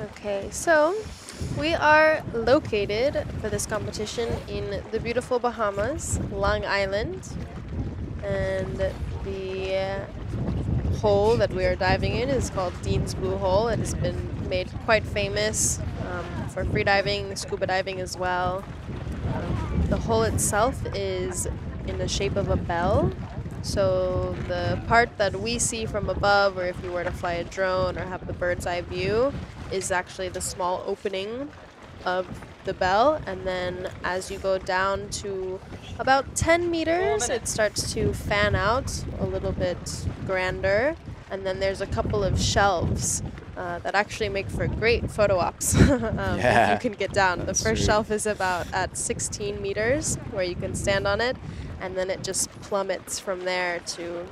Speaker 1: Okay, so we are located for this competition in the beautiful Bahamas, Long Island, and the hole that we are diving in is called Dean's Blue Hole. It has been made quite famous um, for freediving, scuba diving as well. Um, the hole itself is in the shape of a bell. So the part that we see from above, or if you were to fly a drone or have the bird's eye view, is actually the small opening of the bell. And then as you go down to about 10 meters, it starts to fan out a little bit grander. And then there's a couple of shelves uh, that actually make for great photo ops [laughs] um, if you can get down. The first
Speaker 2: true.
Speaker 1: shelf is about at 16 meters where you can stand on it, and then it just plummets from there to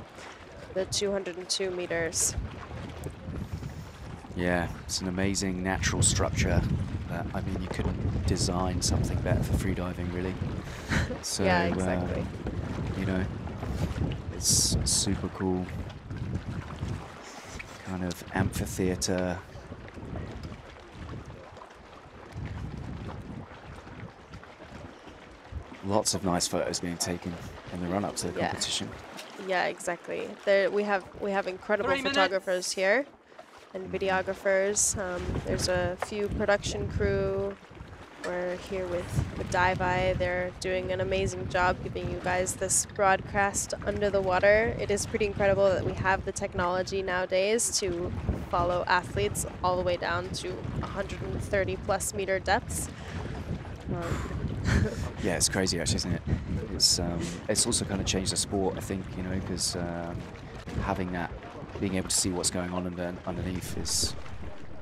Speaker 1: the 202 meters.
Speaker 2: Yeah, it's an amazing natural structure. That, I mean, you couldn't design something better for freediving, really. [laughs] So,
Speaker 1: yeah, exactly.
Speaker 2: um, you know, it's super cool. Kind of amphitheater. Lots of nice photos being taken in the run-up to the
Speaker 1: Yeah.
Speaker 2: competition.
Speaker 1: Yeah, exactly. There we have we have incredible
Speaker 3: Three minutes.
Speaker 1: photographers here and videographers. Um, there's a few production crew. We're here with, with Diveye. They're doing an amazing job giving you guys this broadcast under the water. It is pretty incredible that we have the technology nowadays to follow athletes all the way down to 130 plus meter depths. Um, [laughs]
Speaker 2: Yeah, it's crazy actually, isn't it? It's um, it's also kind of changed the sport, I think, you know, because um, having that, being able to see what's going on under, underneath is,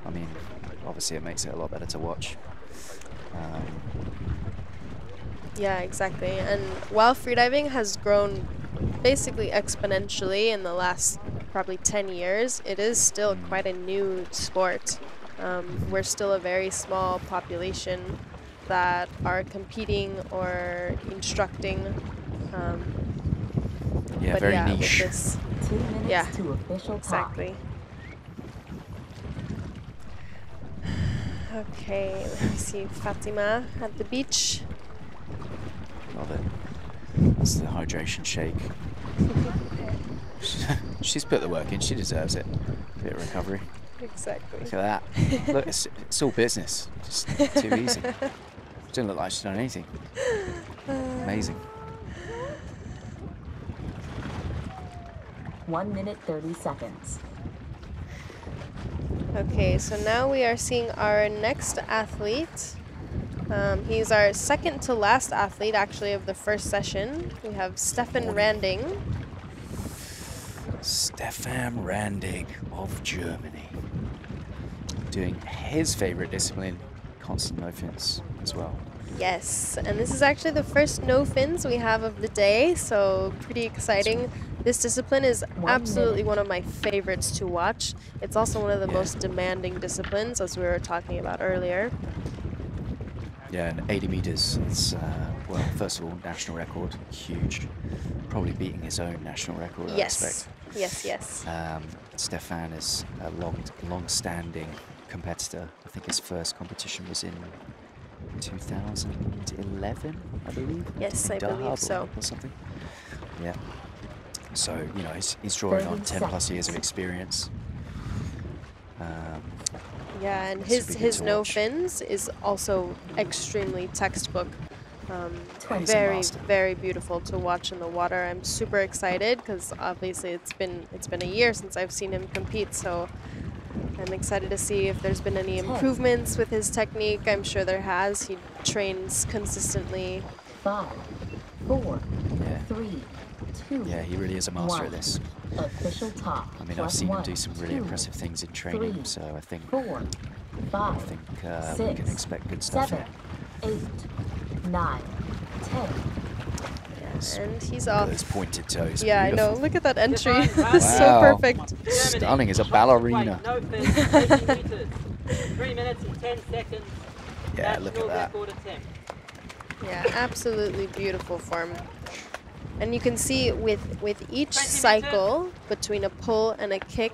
Speaker 2: I mean, obviously it makes it a lot better to watch. Um,
Speaker 1: Yeah, exactly. And while freediving has grown basically exponentially in the last probably 10 years, it is still quite a new sport. Um, we're still a very small population that are competing or instructing. Um,
Speaker 2: Yeah,
Speaker 1: but
Speaker 2: very
Speaker 1: yeah, with
Speaker 2: niche.
Speaker 1: this-
Speaker 4: Two
Speaker 1: Yeah,
Speaker 4: official top.
Speaker 1: exactly. Okay, let me see Fatima at the beach.
Speaker 2: Love it. That's the hydration shake. [laughs] She's put the work in. She deserves it. Bit of recovery.
Speaker 1: Exactly.
Speaker 2: Look at that. Look, it's, it's all business. Just too easy. [laughs] Doesn't look like she's done anything. Amazing.
Speaker 4: One minute, 30 seconds.
Speaker 1: Okay, so now we are seeing our next athlete. Um, he's our second to last athlete, actually, of the first session. We have Stefan Randig.
Speaker 2: Stefan Randig of Germany. Doing his favorite discipline, constant no fins as well.
Speaker 1: Yes, and this is actually the first no fins we have of the day, so pretty exciting. This discipline is absolutely one of my favorites to watch. It's also one of the
Speaker 2: Yeah.
Speaker 1: most demanding disciplines, as we were talking about earlier.
Speaker 2: Yeah, and 80 meters. It's uh, well, first of all, national record, huge. Probably beating his own national record. I
Speaker 1: yes,
Speaker 2: expect.
Speaker 1: yes, yes.
Speaker 2: Um, Stefan is a long, long-standing competitor. I think his first competition was in 2011, I believe.
Speaker 1: Yes, I believe
Speaker 2: Dahab or-
Speaker 1: so.
Speaker 2: Or something. Yeah. So you know, he's, he's drawing on 10 plus years of experience. Um,
Speaker 1: Yeah, and his his no
Speaker 2: watch.
Speaker 1: fins is also extremely textbook. Um,
Speaker 4: Twenty.
Speaker 2: He's a
Speaker 1: very very beautiful to watch in the water. I'm super excited because obviously it's been it's been a year since I've seen him compete, so I'm excited to see if there's been any improvements with his technique. I'm sure there has. He trains consistently.
Speaker 4: Five, four,
Speaker 2: yeah.
Speaker 4: three, two,
Speaker 2: Yeah, he really is a master
Speaker 4: one.
Speaker 2: at this.
Speaker 4: Official top.
Speaker 2: I mean, I've
Speaker 4: plus
Speaker 2: seen him do some really
Speaker 4: two,
Speaker 2: impressive things in training,
Speaker 4: three,
Speaker 2: so I think
Speaker 4: Four,
Speaker 2: I think uh, we can expect good stuff.
Speaker 4: seven,
Speaker 2: here.
Speaker 4: eight, nine, ten.
Speaker 2: Yes.
Speaker 1: And he's off.
Speaker 2: those pointed toes.
Speaker 1: Yeah, I know. Look at that entry. [laughs]
Speaker 3: Wow.
Speaker 1: it's so perfect.
Speaker 2: Stunning as a ballerina.
Speaker 3: No fins, 80 [laughs] meters. Three minutes and 10 seconds.
Speaker 2: Yeah, look at that.
Speaker 1: Yeah, absolutely beautiful form. And you can see with with each cycle between a pull and a kick,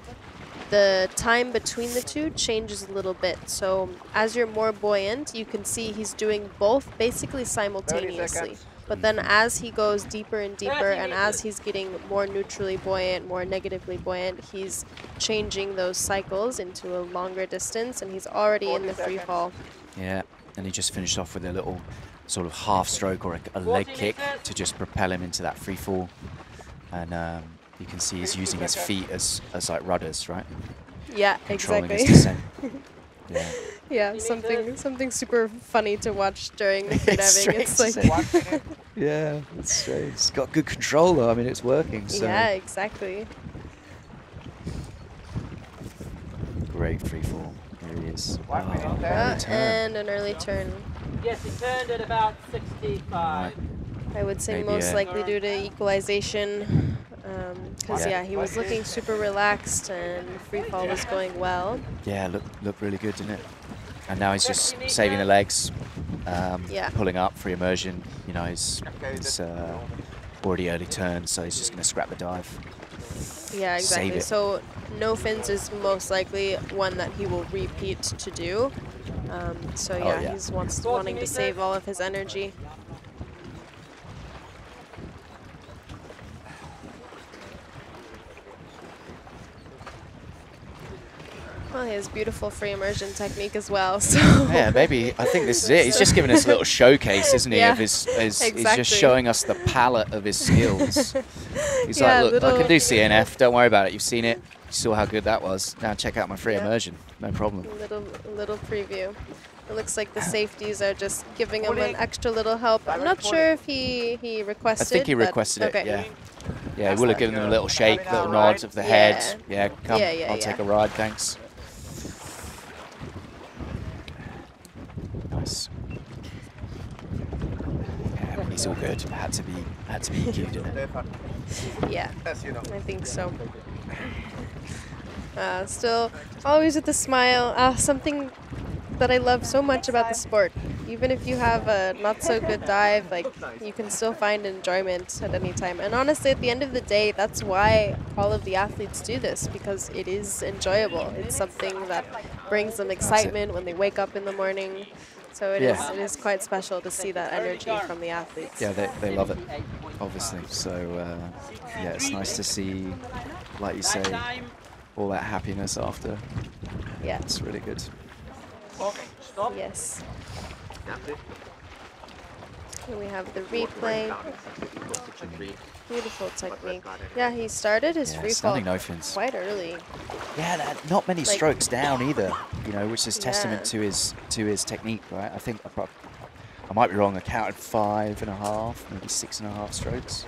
Speaker 1: the time between the two changes a little bit. So as you're more buoyant, you can see he's doing both basically simultaneously. But then as he goes deeper and deeper and as he's getting more neutrally buoyant, more negatively buoyant, he's changing those cycles into a longer distance and he's already in the free fall.
Speaker 2: Yeah, and he just finished off with a little sort of half stroke or a, a leg kick to just propel him into that free fall. And um, you can see he's using his feet as, as like rudders, right?
Speaker 1: Yeah,
Speaker 2: Controlling
Speaker 1: exactly.
Speaker 2: his descent. [laughs] yeah.
Speaker 1: Yeah, something something super funny to watch during the free [laughs]
Speaker 2: It's
Speaker 1: diving. It's like? [laughs]
Speaker 2: Yeah, it's strange. It's got good control though. I mean, it's working. So
Speaker 1: yeah, exactly.
Speaker 2: great free fall. There he is.
Speaker 6: One
Speaker 2: Oh.
Speaker 1: Uh, and an early turn.
Speaker 3: Yes, he turned at about 65.
Speaker 1: I would say
Speaker 2: Maybe
Speaker 1: most
Speaker 2: a-
Speaker 1: likely due to equalization. Because,
Speaker 2: Yeah.
Speaker 1: yeah. he was looking super relaxed and free fall was going well.
Speaker 2: Yeah, look, looked really good, didn't it? And now he's just saving the legs, um,
Speaker 1: Yeah.
Speaker 2: pulling up for immersion. You know, he's, he's uh, already early turn, so he's just going to scrap the dive.
Speaker 1: Yeah, exactly. So no fins is most likely one that he will repeat to do. Um, so
Speaker 2: Oh,
Speaker 1: yeah,
Speaker 2: yeah.
Speaker 1: he's wants, wanting to save all of his energy. Well, he has beautiful free immersion technique as well. [laughs] So
Speaker 2: Yeah, maybe. I think this is it. He's just giving us a little showcase, isn't he?
Speaker 1: Yeah,
Speaker 2: of his, his He's just showing us the palette of his skills. [laughs] He's
Speaker 1: Yeah,
Speaker 2: like, look, I can do CNF. Don't worry about it. You've seen it. You saw how good that was. Now check out my free
Speaker 1: Yeah.
Speaker 2: immersion. No problem.
Speaker 1: little little preview. It looks like the [clears throat] safeties are just giving him an extra little help. I'm not sure if he he requested.
Speaker 2: I think he requested it.
Speaker 1: okay.
Speaker 2: Yeah. Yeah, he will have given them a little shake, little nods of the
Speaker 1: Yeah.
Speaker 2: head. Yeah, come.
Speaker 1: Yeah, yeah,
Speaker 2: I'll take a ride, thanks. Nice. Yeah, he's all good. Had to be, had to be [laughs] cute, didn't it?
Speaker 1: Yeah,
Speaker 6: as you know.
Speaker 1: I think so. [sighs] Uh, still, always with a smile. Uh, something that I love so much about the sport. Even if you have a not so good dive, like you can still find enjoyment at any time. And honestly, at the end of the day, that's why all of the athletes do this because it is enjoyable. It's something that brings them excitement when they wake up in the morning. So it is
Speaker 2: Yeah.
Speaker 1: it is quite special to see that energy from the athletes.
Speaker 2: Yeah, they, they love it, obviously. So uh, yeah, it's nice to see, like you say, all that happiness after.
Speaker 1: Yeah.
Speaker 2: It's really good.
Speaker 6: Okay, stop.
Speaker 1: Yes. Here we have the replay. Beautiful technique. Yeah, he started his
Speaker 2: Yeah,
Speaker 1: free fall quite early.
Speaker 2: Yeah, that, not many
Speaker 1: Like-
Speaker 2: strokes down either. You know, which is testament
Speaker 1: Yeah.
Speaker 2: to his to his technique, right? I think I, I might be wrong. I counted five and a half, maybe six and a half strokes,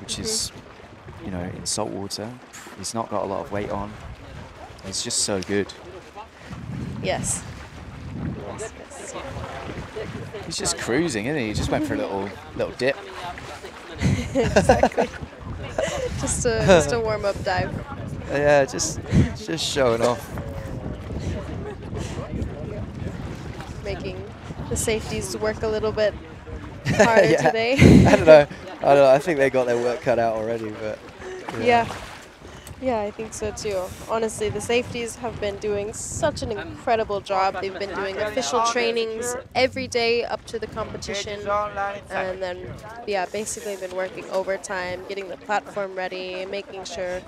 Speaker 2: which mm-hmm. is, you know, in salt water. He's not got a lot of weight on. He's just so good.
Speaker 1: Yes. Yes, yes.
Speaker 2: He's just cruising, isn't he? He just went for a little little dip.
Speaker 1: exactly. [laughs] just a just a warm up dive.
Speaker 2: Yeah, just just showing off.
Speaker 1: making the safeties work a little bit [laughs] harder
Speaker 2: Yeah.
Speaker 1: today.
Speaker 2: I don't know. I don't know. I think they got their work cut out already, but
Speaker 1: yeah. Yeah, I think so too. Honestly, the safeties have been doing such an incredible job. They've been doing official trainings every day up to the competition.
Speaker 6: Cages on, line in sight.
Speaker 1: And then, yeah, basically been working overtime, getting the platform ready, making sure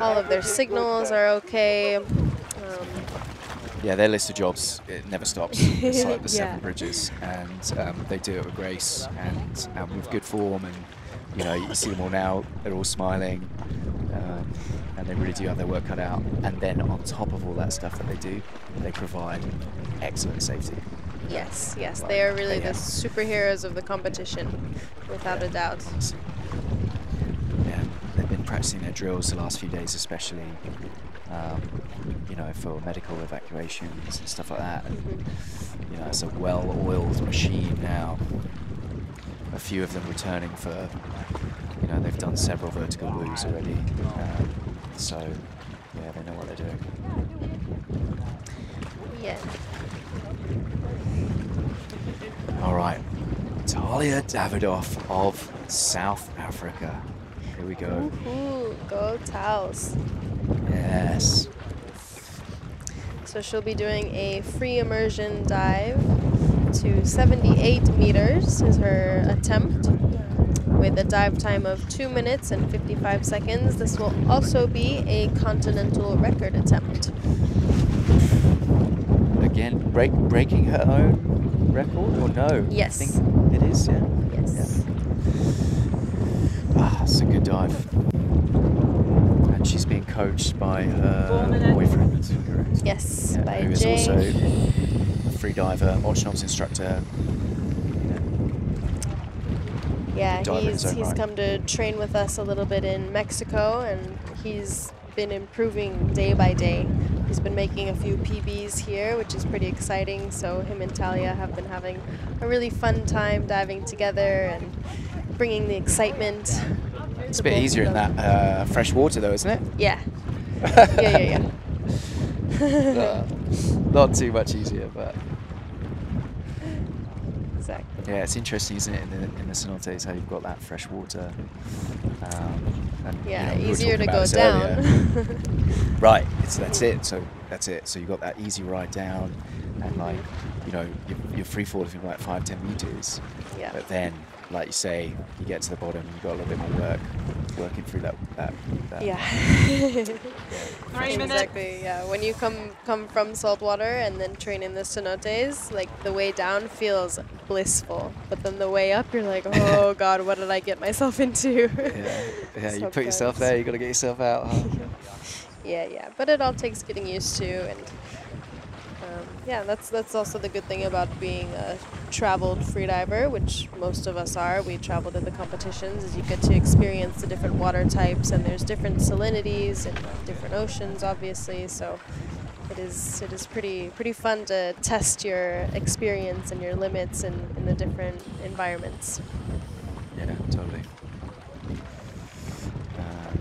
Speaker 1: all of their signals are okay. Um,
Speaker 2: Yeah, their list of jobs it never stops. It's like the [laughs] seven bridges, and um, they do it with grace and, and with good form. And you know, you see them all now; they're all smiling, um, and they really do have their work cut out. And then on top of all that stuff that they do, they provide excellent safety.
Speaker 1: yes, yes, they are really
Speaker 2: Yeah.
Speaker 1: the superheroes of the competition, without a doubt.
Speaker 2: Yeah, they've been practicing their drills the last few days, especially. Um, you know, for medical evacuations and stuff like that. And, you know, it's a well-oiled machine now. A few of them returning for, you know, they've done several Vertical Blues already. Um, so, yeah, they know what they're doing.
Speaker 1: Yeah.
Speaker 2: All right, Talia Davidoff of South Africa. Here we go.
Speaker 1: Ooh, go Taos.
Speaker 2: Yes.
Speaker 1: So she'll be doing a free immersion dive to 78 meters is her attempt with a dive time of 2 minutes and 55 seconds. This will also be a continental record attempt.
Speaker 2: Again, break, breaking her own record or no?
Speaker 1: Yes.
Speaker 2: I think it is, yeah.
Speaker 1: Yes.
Speaker 2: Ah, it's a good dive. And she's being coached by her
Speaker 3: minutes.
Speaker 2: boyfriend, correct?
Speaker 1: Yes,
Speaker 2: Yeah,
Speaker 1: by
Speaker 2: who is
Speaker 1: Jay.
Speaker 2: also a free diver, martial arts instructor.
Speaker 1: Yeah,
Speaker 2: diver in his
Speaker 1: he's he's
Speaker 2: right.
Speaker 1: come to train with us a little bit in Mexico, and he's been improving day by day. He's been making a few PBs here, which is pretty exciting. So him and Talia have been having a really fun time diving together and bringing the excitement.
Speaker 2: It's a bit easier in that uh, fresh water, though, isn't it?
Speaker 1: Yeah. yeah, yeah, yeah. [laughs]
Speaker 2: Not too much easier, but. Yeah, it's interesting, isn't it, in the, in the cenotes, how you've got that fresh water. Um, and, you
Speaker 1: Yeah,
Speaker 2: know, we
Speaker 1: easier to go
Speaker 2: about this earlier.
Speaker 1: down. [laughs]
Speaker 2: Right, it's that's it. So that's it. So you've got that easy ride down, and like, you know, you're, you're free falling for like five, ten meters.
Speaker 1: Yeah.
Speaker 2: But then, like you say, you get to the bottom, you've got a little bit more work, working through that. that, that
Speaker 1: yeah. [laughs]
Speaker 3: Three minutes.
Speaker 1: Exactly. Yeah. When you come come from saltwater and then train in the cenotes, like the way down feels blissful, but then the way up, you're like, [laughs] oh God, what did I get myself into?
Speaker 2: Yeah, [laughs] yeah. You put yourself there. You got to get yourself out. Huh?
Speaker 1: yeah, yeah. But it all takes getting used to, and yeah, that's that's also the good thing about being a traveled freediver, which most of us are. We travel to the competitions, is you get to experience the different water types, and there's different salinities and different oceans, obviously. So it is it is pretty pretty fun to test your experience and your limits in, in the different environments.
Speaker 2: Yeah, totally. Um,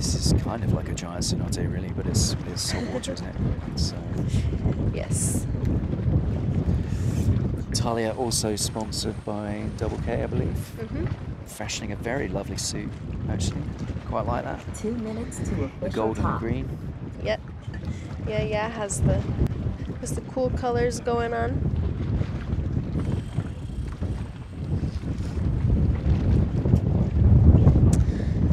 Speaker 2: this is kind of like a giant cenote, really, but it's it's salt water, isn't it? So
Speaker 1: Yes.
Speaker 2: Talia also sponsored by Double K, I believe,
Speaker 1: hmm
Speaker 2: fashioning a very lovely suit. Actually, quite like that.
Speaker 4: Two minutes to
Speaker 2: The gold and the
Speaker 4: top.
Speaker 2: green.
Speaker 1: Yep. Yeah, yeah, has the has the cool colors going on.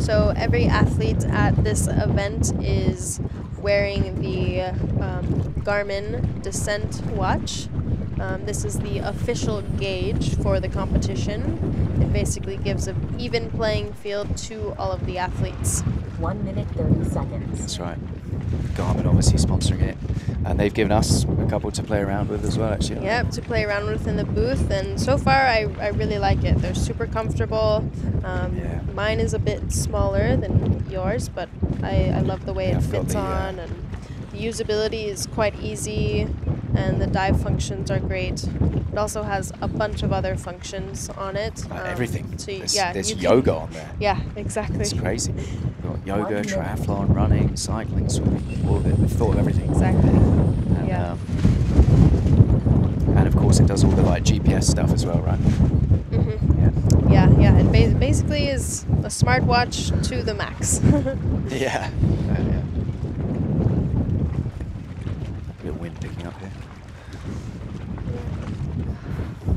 Speaker 1: So every athlete at this event is wearing the um, Garmin Descent watch. Um, this is the official gauge for the competition. It basically gives an even playing field to all of the athletes.
Speaker 4: One minute, 30 seconds.
Speaker 2: That's right. Garmin obviously sponsoring it, and they've given us a couple to play around with as well. Actually.
Speaker 1: Yep, to play around with in the booth, and so far I, I really like it. They're super comfortable. Um,
Speaker 2: Yeah.
Speaker 1: Mine is a bit smaller than yours, but I, I love the way
Speaker 2: Yeah,
Speaker 1: it
Speaker 2: I've
Speaker 1: fits
Speaker 2: the, uh,
Speaker 1: on, and the usability is quite easy, and the dive functions are great. It also has a bunch of other functions on it. Um,
Speaker 2: everything.
Speaker 1: So
Speaker 2: there's
Speaker 1: yeah,
Speaker 2: there's
Speaker 1: you can-
Speaker 2: yoga on there.
Speaker 1: yeah, exactly.
Speaker 2: It's crazy. Yoga, triathlon, running, cycling, swimming, all of it. We've thought of everything.
Speaker 1: Exactly.
Speaker 2: And,
Speaker 1: Yeah.
Speaker 2: um, and of course, it does all the like GPS stuff as well, right?
Speaker 1: hmm
Speaker 2: Yeah.
Speaker 1: Yeah, yeah. It ba- basically is a smartwatch to the max. [laughs]
Speaker 2: Yeah. [laughs] yeah. Bit of wind picking up here.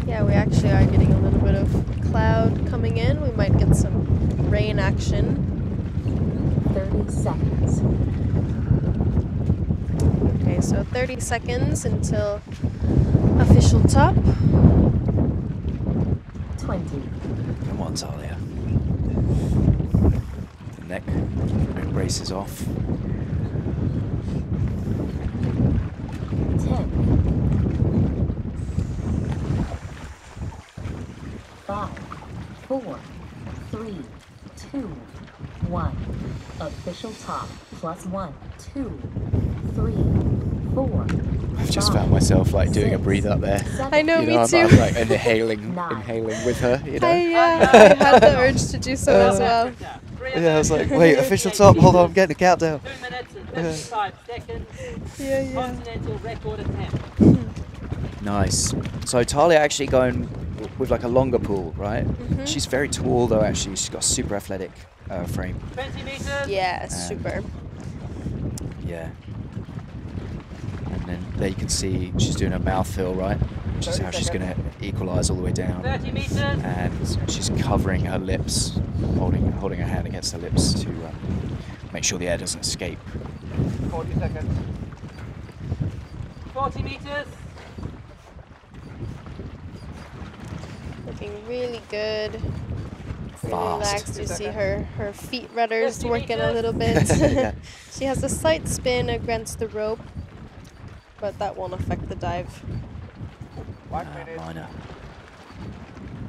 Speaker 1: Yeah, we actually are getting a little bit of cloud coming in. We might get some rain action.
Speaker 4: 30 seconds.
Speaker 1: Okay, so 30 seconds until official top.
Speaker 4: 20.
Speaker 2: Come on, Talya. The neck, braces off.
Speaker 4: 10. 5, 4, 3, 2, 1. Official top. Plus 1, 2, 3, 4.
Speaker 2: I've just found myself like doing a breathe up there.
Speaker 1: I know,
Speaker 2: you
Speaker 1: me
Speaker 2: know, I'm,
Speaker 1: too.
Speaker 2: I'm like inhaling, [laughs]
Speaker 4: Nine.
Speaker 2: inhaling with her. You know.
Speaker 1: I, uh, I had the urge to do so as well.
Speaker 2: Yeah, I was like, [laughs] wait, official top. Hold on, I'm getting a countdown.
Speaker 3: Two minutes and 55 seconds.
Speaker 1: Yeah, yeah.
Speaker 3: Continental record attempt.
Speaker 2: Nice. So Talya actually going with like a longer pool, right?
Speaker 1: Mhm.
Speaker 2: She's very tall though. Actually, she's got super athletic uh, frame.
Speaker 3: 20 meters.
Speaker 1: Yeah, super.
Speaker 2: Yeah. And then there you can see she's doing a mouth fill, right? Which is how she's going to equalize all the way down.
Speaker 3: 30 meters.
Speaker 2: And she's covering her lips, holding holding her hand against her lips to um, make sure the air doesn't escape.
Speaker 6: 40 seconds.
Speaker 3: 40 meters.
Speaker 1: Looking really good. Really
Speaker 2: Fast.
Speaker 1: relaxed. You see her, her feet rudders working a little bit. [laughs] [laughs] She has a slight spin against the rope, but that won't affect the dive.
Speaker 6: One
Speaker 2: Uh, minor.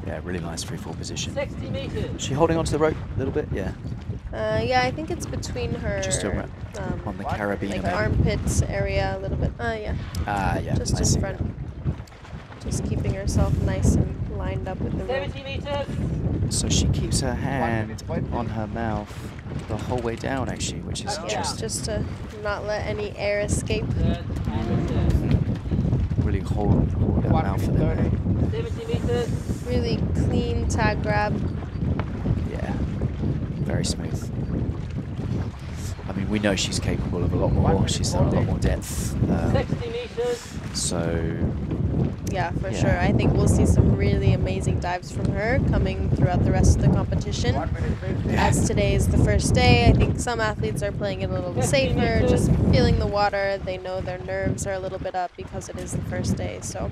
Speaker 2: Yeah, really nice free fall position.
Speaker 3: 60 meters.
Speaker 2: Is she holding onto the rope a little bit? Yeah.
Speaker 1: Uh, yeah, I think it's between her
Speaker 2: Just around-
Speaker 1: um,
Speaker 2: On the
Speaker 6: What?
Speaker 2: carabiner.
Speaker 1: like
Speaker 2: maybe?
Speaker 1: armpits area a little bit. Uh, yeah,
Speaker 2: Ah, yeah.
Speaker 1: just
Speaker 2: I
Speaker 1: in
Speaker 2: see.
Speaker 1: front. Just keeping herself nice and lined up with the rope.
Speaker 3: 70 meters.
Speaker 2: So she keeps her hand on her mouth the whole way down, actually, which is
Speaker 3: Yeah.
Speaker 2: interesting.
Speaker 1: Just to not let any air escape.
Speaker 3: Third and third.
Speaker 2: Really hold, hold that mouth for
Speaker 6: minute
Speaker 2: them.
Speaker 3: 70 meters.
Speaker 1: Really clean tag grab.
Speaker 2: Yeah, very smooth. I mean, we know she's capable of a lot more. She's done a lot more depth. Um,
Speaker 3: 60 meters.
Speaker 2: so,
Speaker 1: Yeah, for
Speaker 2: Yeah.
Speaker 1: sure. I think we'll see some really amazing dives from her coming throughout the rest of the competition.
Speaker 6: One.
Speaker 1: As today is the first day, I think some athletes are playing it a little bit safer, just feeling the water. They know their nerves are a little bit up because it is the first day. So,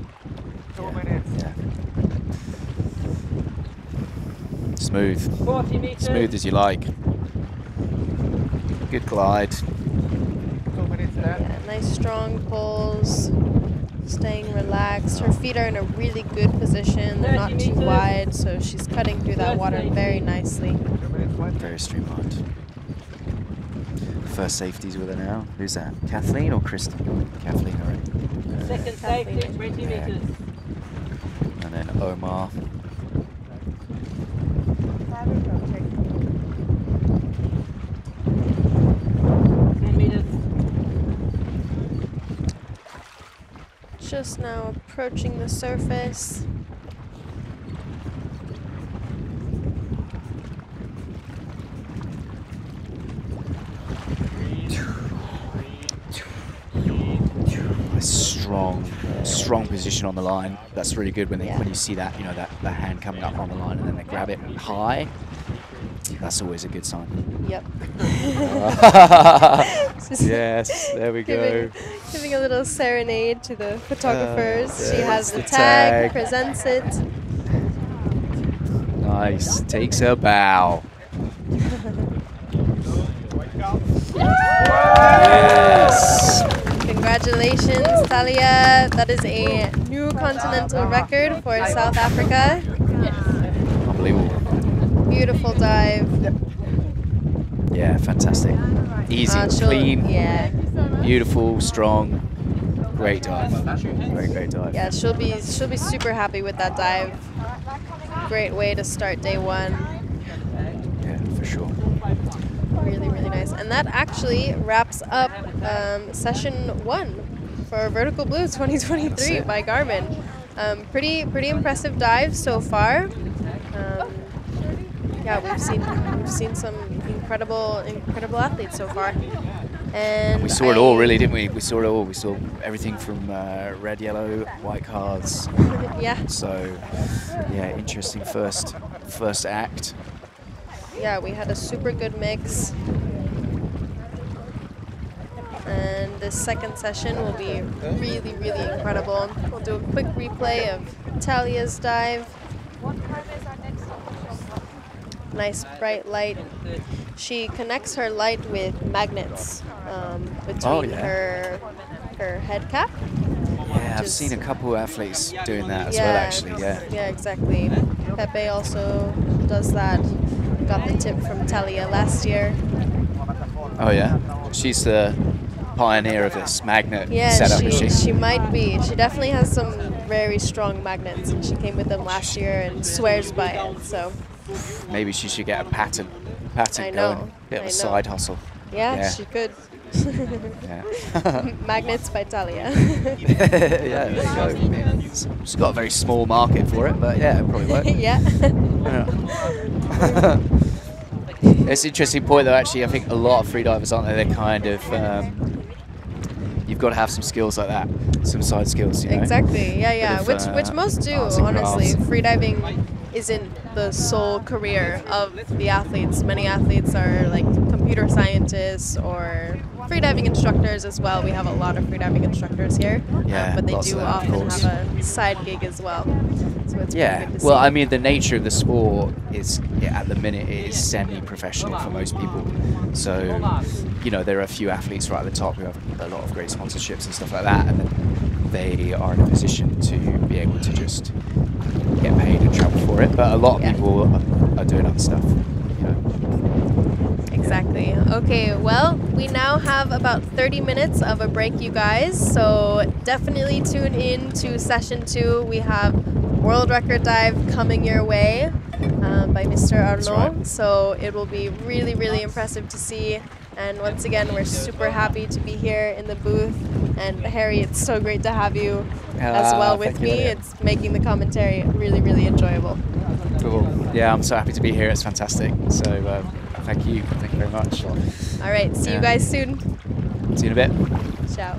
Speaker 2: yeah, yeah. Smooth.
Speaker 3: 40 meters.
Speaker 2: Smooth as you like. Good glide.
Speaker 6: Two minutes left.
Speaker 1: yeah, nice strong pulls, staying relaxed. Her feet are in a really good position. They're not too wide, so she's cutting through that water very nicely.
Speaker 6: Two minutes twenty.
Speaker 2: Very streamlined. First safeties with her now. Who's that? Kathleen or Kristen? Kathleen, alright.
Speaker 3: Second safety, 20 meters.
Speaker 2: And then Omar.
Speaker 1: Just now approaching the surface.
Speaker 2: A strong, strong position on the line. That's really good when they,
Speaker 1: Yeah.
Speaker 2: when you see that, you know, that, that hand coming up on the line and then they grab it high. That's always a good sign.
Speaker 1: Yep. [laughs]
Speaker 2: yes, there we
Speaker 1: Giving, giving a little serenade to the uh, photographers. she has the, tag,
Speaker 2: tag.
Speaker 1: presents it.
Speaker 2: Nice. Takes a bow. yes.
Speaker 1: Congratulations, Talya. That is a new continental record for South Africa.
Speaker 2: Unbelievable.
Speaker 1: Beautiful dive.
Speaker 2: Yeah, fantastic. Easy,
Speaker 1: Uh, she'll-
Speaker 2: clean,
Speaker 1: Yeah,
Speaker 2: beautiful, strong. Great dive. Great, great dive.
Speaker 1: yeah. She'll be she'll be super happy with that dive. Great way to start day one.
Speaker 2: Yeah, for sure.
Speaker 1: Really, really nice. And that actually wraps up um, session one for Vertical Blue 2023 by Garmin. Um, pretty, pretty impressive dive so far. Yeah, we've seen we've seen some incredible, incredible athletes so far. And
Speaker 2: We saw it all, really, didn't we? We saw it all. We saw everything from uh, red, yellow, white cards.
Speaker 1: Yeah,
Speaker 2: So, yeah, interesting first first act.
Speaker 1: yeah, we had a super good mix. And this second session will be really, really incredible. We'll do a quick replay of Talya's dive. Nice bright light. She connects her light with magnets um, between
Speaker 2: Oh, yeah.
Speaker 1: her her head cap.
Speaker 2: Yeah, I've seen a couple athletes doing that as well, actually. Yeah.
Speaker 1: Yeah, exactly. Pepe also does that. Got the tip from Talya last year.
Speaker 2: Oh yeah. She's the pioneer of this magnet
Speaker 1: Yeah,
Speaker 2: setup,
Speaker 1: she,
Speaker 2: is she?
Speaker 1: she might be. She definitely has some very strong magnets, and she came with them last year and swears by it. So
Speaker 2: Maybe she should get a pattern, pattern
Speaker 1: I know,
Speaker 2: going. Bit of
Speaker 1: I
Speaker 2: a
Speaker 1: know.
Speaker 2: side hustle.
Speaker 1: yeah,
Speaker 2: Yeah.
Speaker 1: she could.
Speaker 2: Yeah. [laughs]
Speaker 1: Magnets by Talya. [laughs]
Speaker 2: yeah, there you go. It's- She's got a very small market for it, but yeah, it probably work. [laughs]
Speaker 1: yeah.
Speaker 2: Yeah. it's an interesting point, though. Actually, I think a lot of freedivers aren't they? They're kind of um, you've got to have some skills like that, some side skills. You know?
Speaker 1: Exactly. Yeah, yeah.
Speaker 2: of,
Speaker 1: which
Speaker 2: uh,
Speaker 1: which most do, honestly.
Speaker 2: crafts.
Speaker 1: Freediving isn't the sole career of the athletes. Many athletes are like computer scientists or freediving instructors as well. We have a lot of freediving instructors here, um, but they do often
Speaker 2: course.
Speaker 1: have a side gig as well. So it's
Speaker 2: Yeah. Well. I mean, the nature of the sport is yeah, at the minute it is semi-professional for most people. So, you know, there are a few athletes right at the top who have a lot of great sponsorships and stuff like that, and then they are in a position to be able to just get paid and travel for it. But a lot of
Speaker 1: Yeah.
Speaker 2: people are, are doing other stuff. You know.
Speaker 1: Exactly. Okay, well, we now have about 30 minutes of a break, you guys. So definitely tune in to session two. We have world record dive coming your way um, by Mr. Arnaud.
Speaker 2: right.
Speaker 1: So it will be really, really impressive to see. And once again, we're super happy to be here in the booth. And Harry, it's so great to have you as
Speaker 2: Ah,
Speaker 1: well with me. It's making the commentary really, really enjoyable.
Speaker 2: Cool. Yeah, I'm so happy to be here. It's fantastic. So, uh, thank you. Thank you very much.
Speaker 1: All right, see you guys soon.
Speaker 2: See you in a bit.
Speaker 1: Ciao.